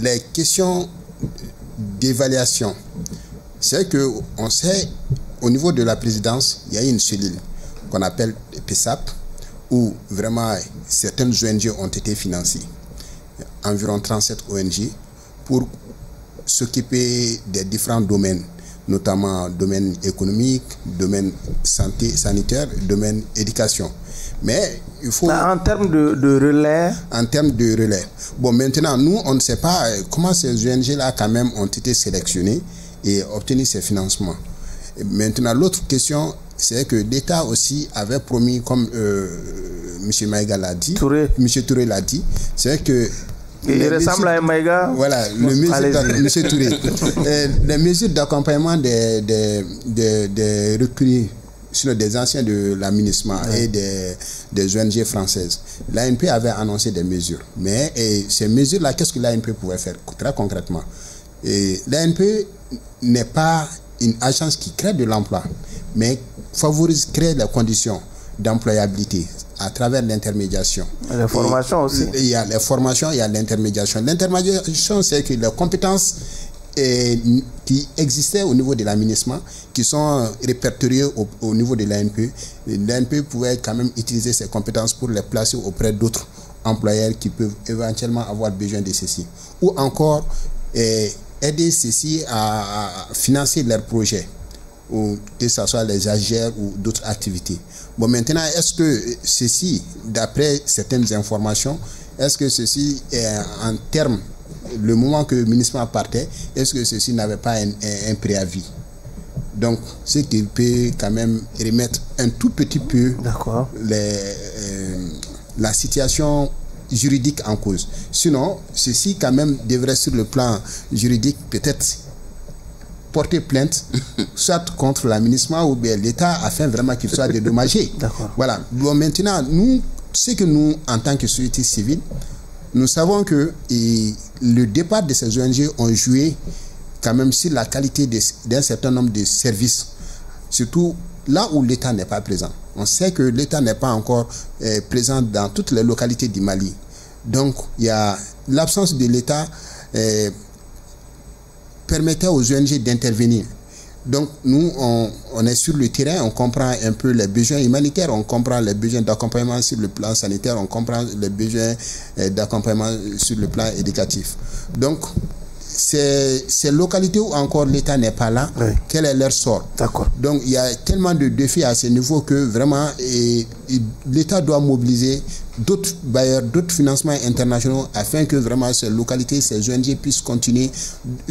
les questions d'évaluation, c'est que on sait au niveau de la présidence, il y a une cellule qu'on appelle PESAP, où vraiment certaines ONG ont été financées, environ 37 ONG, pour s'occuper des différents domaines, notamment domaine économique, domaine santé, sanitaire, domaine éducation. Mais il faut... En termes de, de, relais En termes de relais. Bon, maintenant, nous, on ne sait pas comment ces ONG-là, quand même, ont été sélectionnées et obtenu ces financements. Maintenant, l'autre question, c'est que l'État aussi avait promis, comme euh, M. Maïga l'a dit, Touré. M. Touré l'a dit, c'est que il ressemble à un Maïga. Voilà, le mesure M. Touré. Euh, les mesures d'accompagnement des, des, des, des recrues sur des anciens de l'aménagement et des, des ONG françaises. L'ANP avait annoncé des mesures. Mais et ces mesures-là, qu'est-ce que l'ANP pouvait faire très concrètement? L'ANP n'est pas une agence qui crée de l'emploi, mais favorise, crée les conditions d'employabilité à travers l'intermédiation. Les formations aussi. Il y a les formations, il y a l'intermédiation. L'intermédiation, c'est que les compétences et, qui existaient au niveau de l'aménagement, qui sont répertoriées au, au niveau de l'ANP, l'ANP pouvait quand même utiliser ces compétences pour les placer auprès d'autres employeurs qui peuvent éventuellement avoir besoin de ceci. Ou encore, eh, aider ceci à, à financer leurs projets ou que ce soit les AGR ou d'autres activités. Bon, maintenant, est-ce que ceci, d'après certaines informations, est-ce que ceci, est en termes, le moment que le ministre partait, est-ce que ceci n'avait pas un, un, préavis? Donc, ce qu'il peut quand même remettre un tout petit peu les, euh, la situation juridique en cause. Sinon, ceci quand même devrait sur le plan juridique peut-être porter plainte, soit contre l'administration ou bien l'État, afin vraiment qu'il soit dédommagé. Voilà. Bon, maintenant, nous, ce que nous, en tant que société civile, nous savons que le départ de ces ONG ont joué quand même sur la qualité d'un certain nombre de services, surtout là où l'État n'est pas présent. On sait que l'État n'est pas encore euh, présent dans toutes les localités du Mali. Donc, il y a l'absence de l'État euh, permettait aux ONG d'intervenir. Donc, nous, on, on, est sur le terrain, on comprend un peu les besoins humanitaires, on comprend les besoins d'accompagnement sur le plan sanitaire, on comprend les besoins euh, d'accompagnement sur le plan éducatif. Donc, ces, ces localités où encore l'État n'est pas là, quel est leur sort? D'accord. Donc il y a tellement de défis à ce niveau que vraiment l'État doit mobiliser d'autres bailleurs, d'autres financements internationaux afin que vraiment ces localités, ces ONG puissent continuer,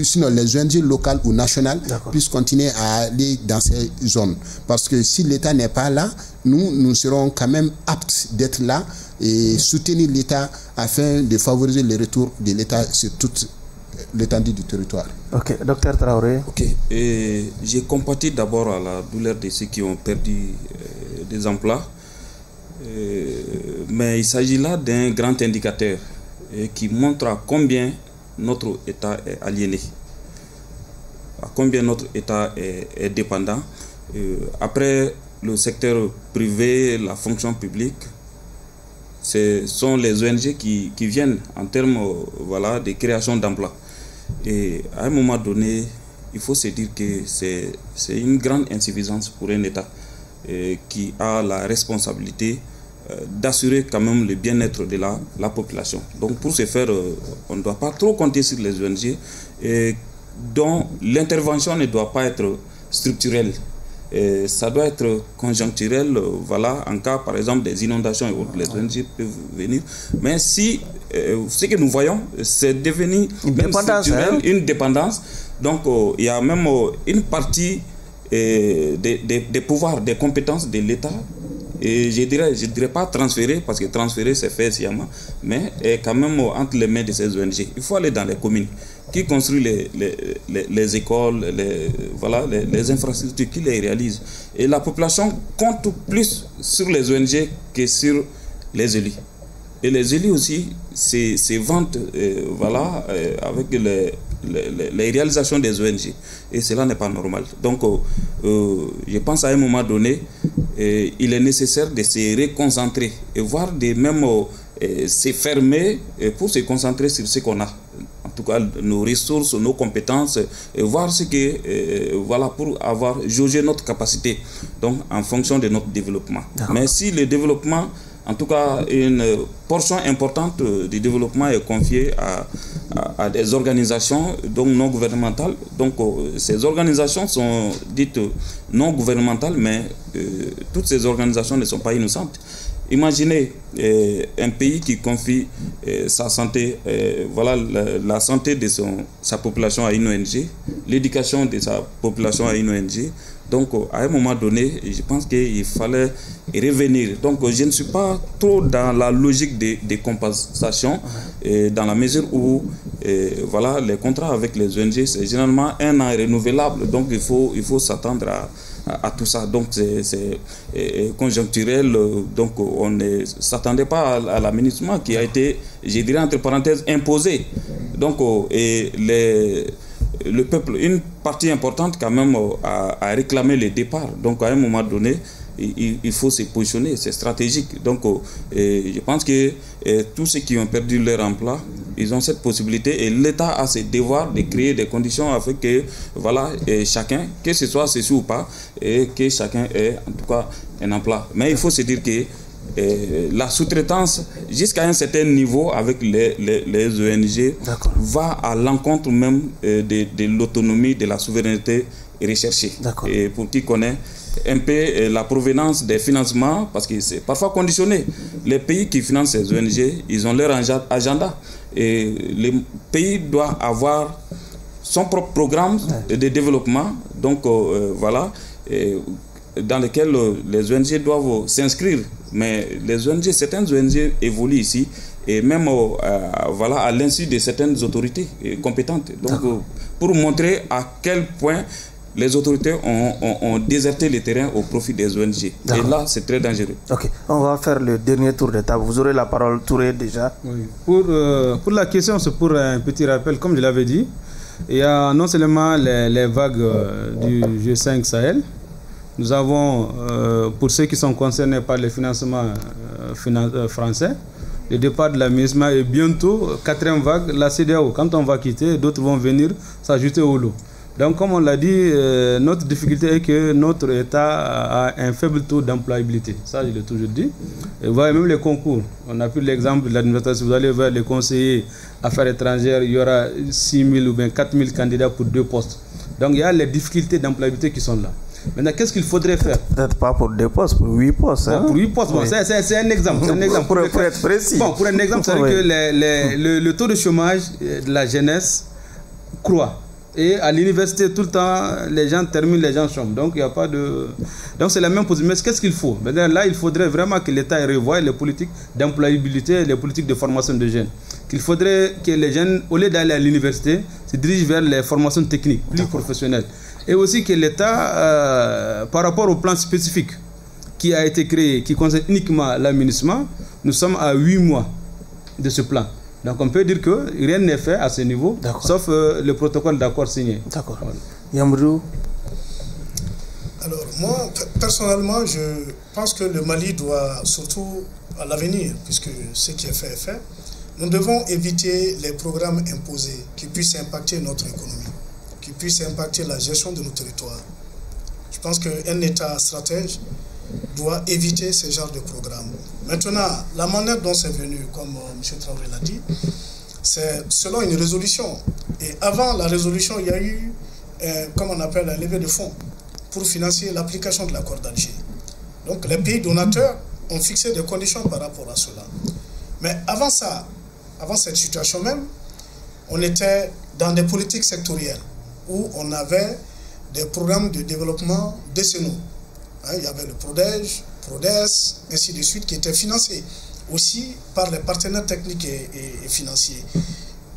sinon les ONG locales ou nationales puissent continuer à aller dans ces zones. Parce que si l'État n'est pas là, nous, nous serons quand même aptes d'être là et soutenir l'État afin de favoriser le retour de l'État sur toute l'étendue du territoire. Ok, docteur Traoré. Ok, j'ai compatis d'abord à la douleur de ceux qui ont perdu euh, des emplois, mais il s'agit là d'un grand indicateur euh, qui montre à combien notre État est aliéné, à combien notre État est, dépendant. après le secteur privé, la fonction publique, ce sont les ONG qui, viennent en termes voilà, de création d'emplois. Et à un moment donné, il faut se dire que c'est une grande insuffisance pour un État euh, qui a la responsabilité euh, d'assurer quand même le bien-être de la, la, population. Donc pour ce faire, euh, on ne doit pas trop compter sur les ONG et dont l'intervention ne doit pas être structurelle. Et ça doit être conjoncturel, voilà, en cas par exemple des inondations et autres, les ONG peuvent venir. Mais si ce que nous voyons, c'est devenu une dépendance, hein. une dépendance. Donc il y a même une partie des, des, pouvoirs, des compétences de l'État et je dirais, je dirais pas transférer, parce que transférer c'est fait sciemment, mais quand même entre les mains de ces ONG. Il faut aller dans les communes. Qui construit les, les, les, écoles, les, voilà, les, infrastructures, qui les réalise. Et la population compte plus sur les ONG que sur les élus. Et les élus aussi se vantent euh, voilà, euh, avec les, les, réalisations des ONG. Et cela n'est pas normal. Donc, euh, euh, je pense à un moment donné, euh, il est nécessaire de se reconcentrer et voir des mêmes se fermer pour se concentrer sur ce qu'on a. En tout cas, nos ressources, nos compétences, et voir ce que, voilà, pour avoir jaugé notre capacité, donc en fonction de notre développement. Mais si le développement en tout cas, une portion importante du développement est confiée à, des organisations non gouvernementales. Euh, ces organisations sont dites non gouvernementales, mais euh, toutes ces organisations ne sont pas innocentes. Imaginez euh, un pays qui confie sa santé, voilà la, santé de son, sa population à une ONG, l'éducation de sa population à une ONG, donc, à un moment donné, je pense qu'il fallait revenir. Donc, je ne suis pas trop dans la logique des, compensations, dans la mesure où voilà, les contrats avec les ONG, c'est généralement un an renouvelable. Donc, il faut, il faut s'attendre à, à, tout ça. Donc, c'est conjoncturel. Donc, on ne s'attendait pas à, l'aménagement qui a été, je dirais, entre parenthèses, imposé. Donc, et les le peuple, une partie importante quand même euh, a, réclamé le départ. Donc à un moment donné, il, faut se positionner, c'est stratégique. Donc euh, je pense que tous ceux qui ont perdu leur emploi, ils ont cette possibilité et l'État a ce devoir de créer des conditions afin que voilà, chacun, que ce soit ceci ou pas, et que chacun ait en tout cas un emploi. Mais il faut se dire que la sous-traitance jusqu'à un certain niveau avec les, les, ONG va à l'encontre même euh, de, de l'autonomie, de la souveraineté recherchée. Et pour qui connaît un peu euh, la provenance des financements, parce que c'est parfois conditionné. Les pays qui financent ces ONG, ils ont leur agenda. Et le pays doit avoir son propre programme de développement. Donc euh, voilà. Et dans lequel les ONG doivent s'inscrire mais les ONG, certaines ONG évoluent ici et même voilà, à l'insu de certaines autorités compétentes. Donc, pour montrer à quel point les autorités ont, déserté le terrain au profit des ONG. Et là, c'est très dangereux. Ok, on va faire le dernier tour de table. Vous aurez la parole, Touré, déjà. Pour, euh, pour la question, c'est pour un petit rappel, comme je l'avais dit. Il y a non seulement les, vagues euh, du G5 Sahel, nous avons, euh, pour ceux qui sont concernés par les financements français, le départ de la MISMA et bientôt, quatrième vague, la CDAO. Quand on va quitter, d'autres vont venir s'ajouter au lot. Donc, comme on l'a dit, euh, notre difficulté est que notre État a un faible taux d'employabilité. Ça, je l'ai toujours dit. Et vous voyez même les concours. On a pris l'exemple de l'administration. Vous allez vers les conseillers affaires étrangères, il y aura 6 000 ou bien 4 000 candidats pour deux postes. Donc, il y a les difficultés d'employabilité qui sont là. Maintenant, qu'est-ce qu'il faudrait faire? Peut-être pas pour deux postes, pour huit postes. Hein? pour huit postes, c'est un exemple. Un exemple. pour, être précis. Bon, pour un exemple, c'est que le, le taux de chômage de la jeunesse croît. Et à l'université, tout le temps, les gens terminent, les gens chôment. Donc, il n'y a pas de. Donc, c'est la même position. Mais qu'est-ce qu'il faut? Là, il faudrait vraiment que l'État revoie les politiques d'employabilité, les politiques de formation de jeunes. Qu'il faudrait que les jeunes, au lieu d'aller à l'université, se dirigent vers les formations techniques, plus professionnelles. Et aussi que l'État, euh, par rapport au plan spécifique qui a été créé, qui concerne uniquement l'aménagement, nous sommes à 8 mois de ce plan. Donc on peut dire que rien n'est fait à ce niveau, sauf euh, le protocole d'accord signé. D'accord. Yamrou Alors moi, personnellement, je pense que le Mali doit, surtout à l'avenir, puisque ce qui est fait est fait, nous devons éviter les programmes imposés qui puissent impacter notre économie, qui puissent impacter la gestion de nos territoires. Je pense qu'un État stratège doit éviter ce genre de programme. Maintenant, la manière dont c'est venu, comme euh, M. Traoré l'a dit, c'est selon une résolution. Et avant la résolution, il y a eu, euh, comme on appelle, la levée de fonds pour financer l'application de l'accord d'Alger. Donc les pays donateurs ont fixé des conditions par rapport à cela. Mais avant ça, avant cette situation même, on était dans des politiques sectorielles où on avait des programmes de développement décennaux Hein, il y avait le PRODEJ, PRODES, ainsi de suite, qui étaient financés aussi par les partenaires techniques et, financiers.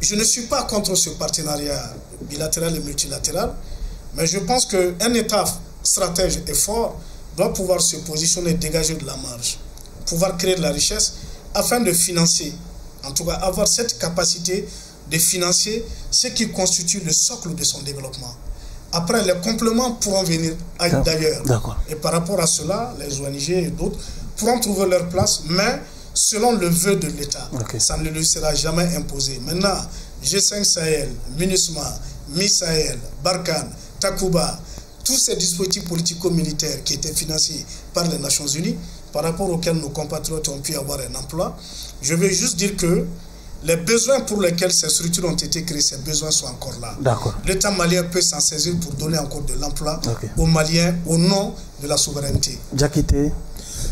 Je ne suis pas contre ce partenariat bilatéral et multilatéral, mais je pense qu'un État stratège et fort doit pouvoir se positionner, dégager de la marge, pouvoir créer de la richesse afin de financer, en tout cas avoir cette capacité de financer ce qui constitue le socle de son développement. Après, les compléments pourront venir d'ailleurs. Et par rapport à cela, les ONG et d'autres pourront trouver leur place, mais selon le vœu de l'État. Ça ne lui sera jamais imposé. Maintenant, G5 Sahel, MINUSMA, MI-Sahel, Barkhane, Takuba, tous ces dispositifs politico-militaires qui étaient financés par les Nations Unies, par rapport auxquels nos compatriotes ont pu avoir un emploi, je vais juste dire que les besoins pour lesquels ces structures ont été créées, ces besoins sont encore là. L'État malien peut s'en saisir pour donner encore de l'emploi aux Maliens au nom de la souveraineté. Jakité.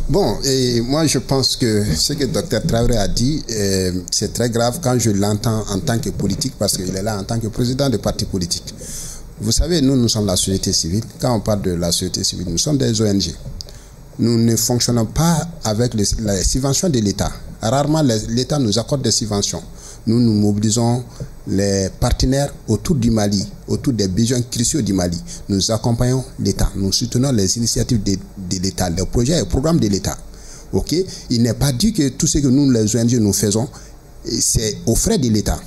Bon, et moi je pense que ce que Dr Traoré a dit, euh, c'est très grave quand je l'entends en tant que politique, parce qu'il est là en tant que président de parti politique. Vous savez, nous, nous sommes la société civile. Quand on parle de la société civile, nous sommes des ONG. Nous ne fonctionnons pas avec les, les subventions de l'État. Rarement l'État nous accorde des subventions. Nous nous mobilisons les partenaires autour du Mali, autour des besoins cruciaux du Mali. Nous accompagnons l'État, nous soutenons les initiatives de, l'État, les projets et programmes de l'État. Ok? Il n'est pas dit que tout ce que nous, les ONG, nous faisons, c'est aux frais de l'État.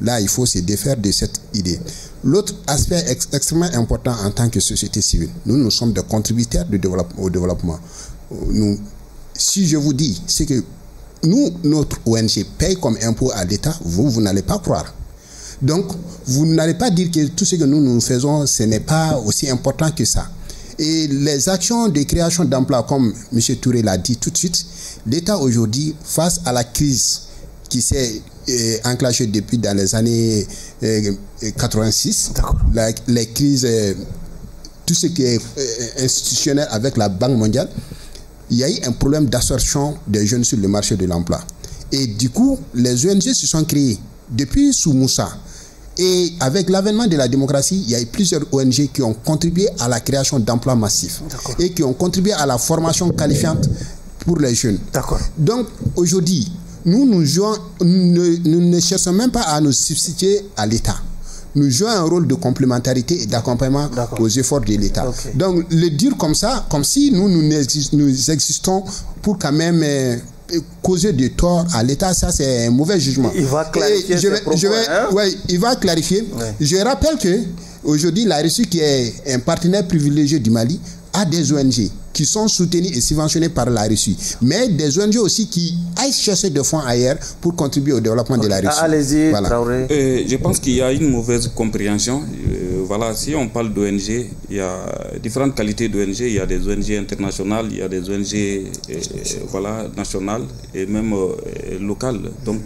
Là, il faut se défaire de cette idée. L'autre aspect extrêmement important en tant que société civile, nous, nous sommes des contributeurs au développement. Si je vous dis, c'est que nous, notre ONG paye comme impôt à l'État, vous, vous n'allez pas croire. Donc, vous n'allez pas dire que tout ce que nous, nous faisons, ce n'est pas aussi important que ça. Et les actions de création d'emplois, comme M. Touré l'a dit tout de suite, l'État aujourd'hui, face à la crise qui s'est euh, enclenchée depuis dans les années 86, euh, les crises, euh, tout ce qui est institutionnel avec la Banque mondiale, il y a eu un problème d'assertion des jeunes sur le marché de l'emploi. Et du coup, les ONG se sont créées depuis sous Moussa. Et avec l'avènement de la démocratie, il y a eu plusieurs ONG qui ont contribué à la création d'emplois massifs et qui ont contribué à la formation qualifiante pour les jeunes. Donc aujourd'hui, nous, nous, jouons, nous, nous ne cherchons même pas à nous substituer à l'État nous jouons un rôle de complémentarité et d'accompagnement aux efforts de l'État. Donc, le dire comme ça, comme si nous, nous, nous existons pour quand même euh, causer du tort à l'État, ça c'est un mauvais jugement. Il va clarifier. je vais, je vais, hein? ouais, il va clarifier. Je rappelle que aujourd'hui, la Russie, qui est un partenaire privilégié du Mali, a des ONG qui sont soutenus et subventionnés par la Russie, mais des ONG aussi qui aillent chercher des fonds ailleurs pour contribuer au développement de la Russie. Allez-y, Voilà. Traoré. Euh, je pense qu'il y a une mauvaise compréhension. Euh, voilà, si on parle d'ONG, il y a différentes qualités d'ONG. Il y a des ONG internationales, il y a des ONG euh, voilà, nationales et même euh, locales. Donc,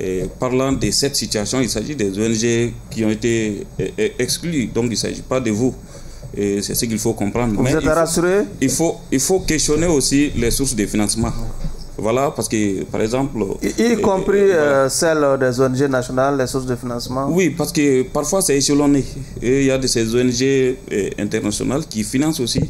euh, parlant de cette situation, il s'agit des ONG qui ont été euh, exclues. Donc, il ne s'agit pas de vous. Et c'est ce qu'il faut comprendre. Vous Mais êtes il faut- rassuré il faut, il faut questionner aussi les sources de financement. Voilà, parce que, par exemple... Y, y compris euh, celles des ONG nationales, les sources de financement Oui, parce que parfois c'est échelonné. Et il y a de ces ONG euh, internationales qui financent aussi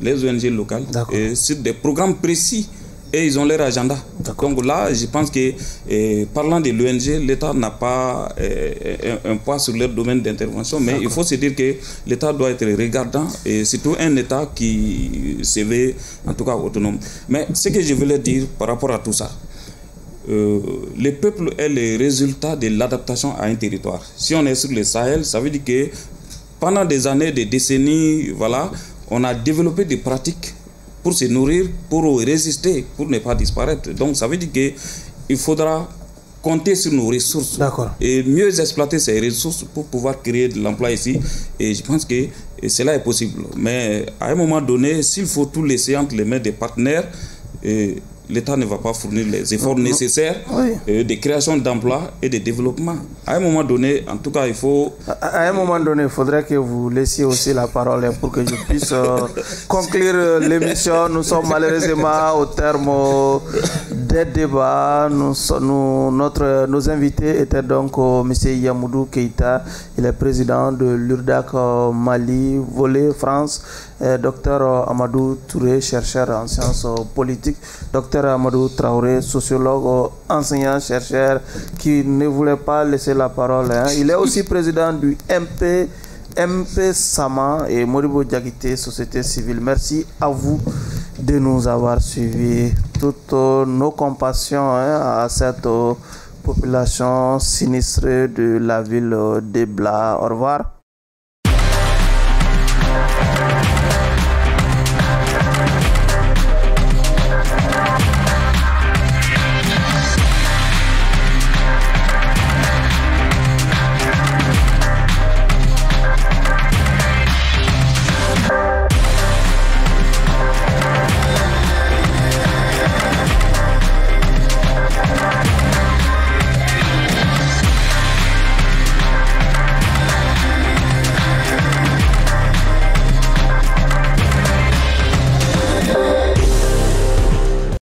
les ONG locales D'accord. et sur des programmes précis et ils ont leur agenda. Donc là, je pense que euh, parlant de l'ONG, l'État n'a pas un, un poids sur leur domaine d'intervention, mais il faut se dire que l'État doit être regardant et surtout un État qui se veut en tout cas autonome. Mais ce que je voulais dire par rapport à tout ça, euh, le peuple est le résultat de l'adaptation à un territoire. Si on est sur le Sahel, ça veut dire que pendant des années, des décennies, voilà, on a développé des pratiques pour se nourrir, pour résister, pour ne pas disparaître. Donc ça veut dire que il faudra compter sur nos ressources et mieux exploiter ces ressources pour pouvoir créer de l'emploi ici. Et je pense que cela est possible. Mais à un moment donné, s'il faut tout laisser entre les mains des partenaires, et l'État ne va pas fournir les efforts nécessaires Oui. euh, de création d'emplois et de développement. À un moment donné, en tout cas, il faut À, un moment donné, il faudrait que vous laissiez aussi la parole hein, pour que je puisse euh, conclure euh, l'émission. Nous sommes malheureusement au terme des débats. Nous, so- nous- notre, nos invités étaient donc euh, M. Yamoudou Keïta, il est président de l'URDAC euh, Mali, volet France, et Dr Amadou Touré, chercheur en sciences euh, politiques, Dr Amadou Traoré, sociologue, euh, enseignant, chercheur, qui ne voulait pas laisser la parole. hein. Il est aussi président du MP, MP Sama et Moribo Diakité, société civile. Merci à vous de nous avoir suivis. Toutes euh, nos compassions hein, à cette euh, population sinistrée de la ville euh, de Bla. Au revoir.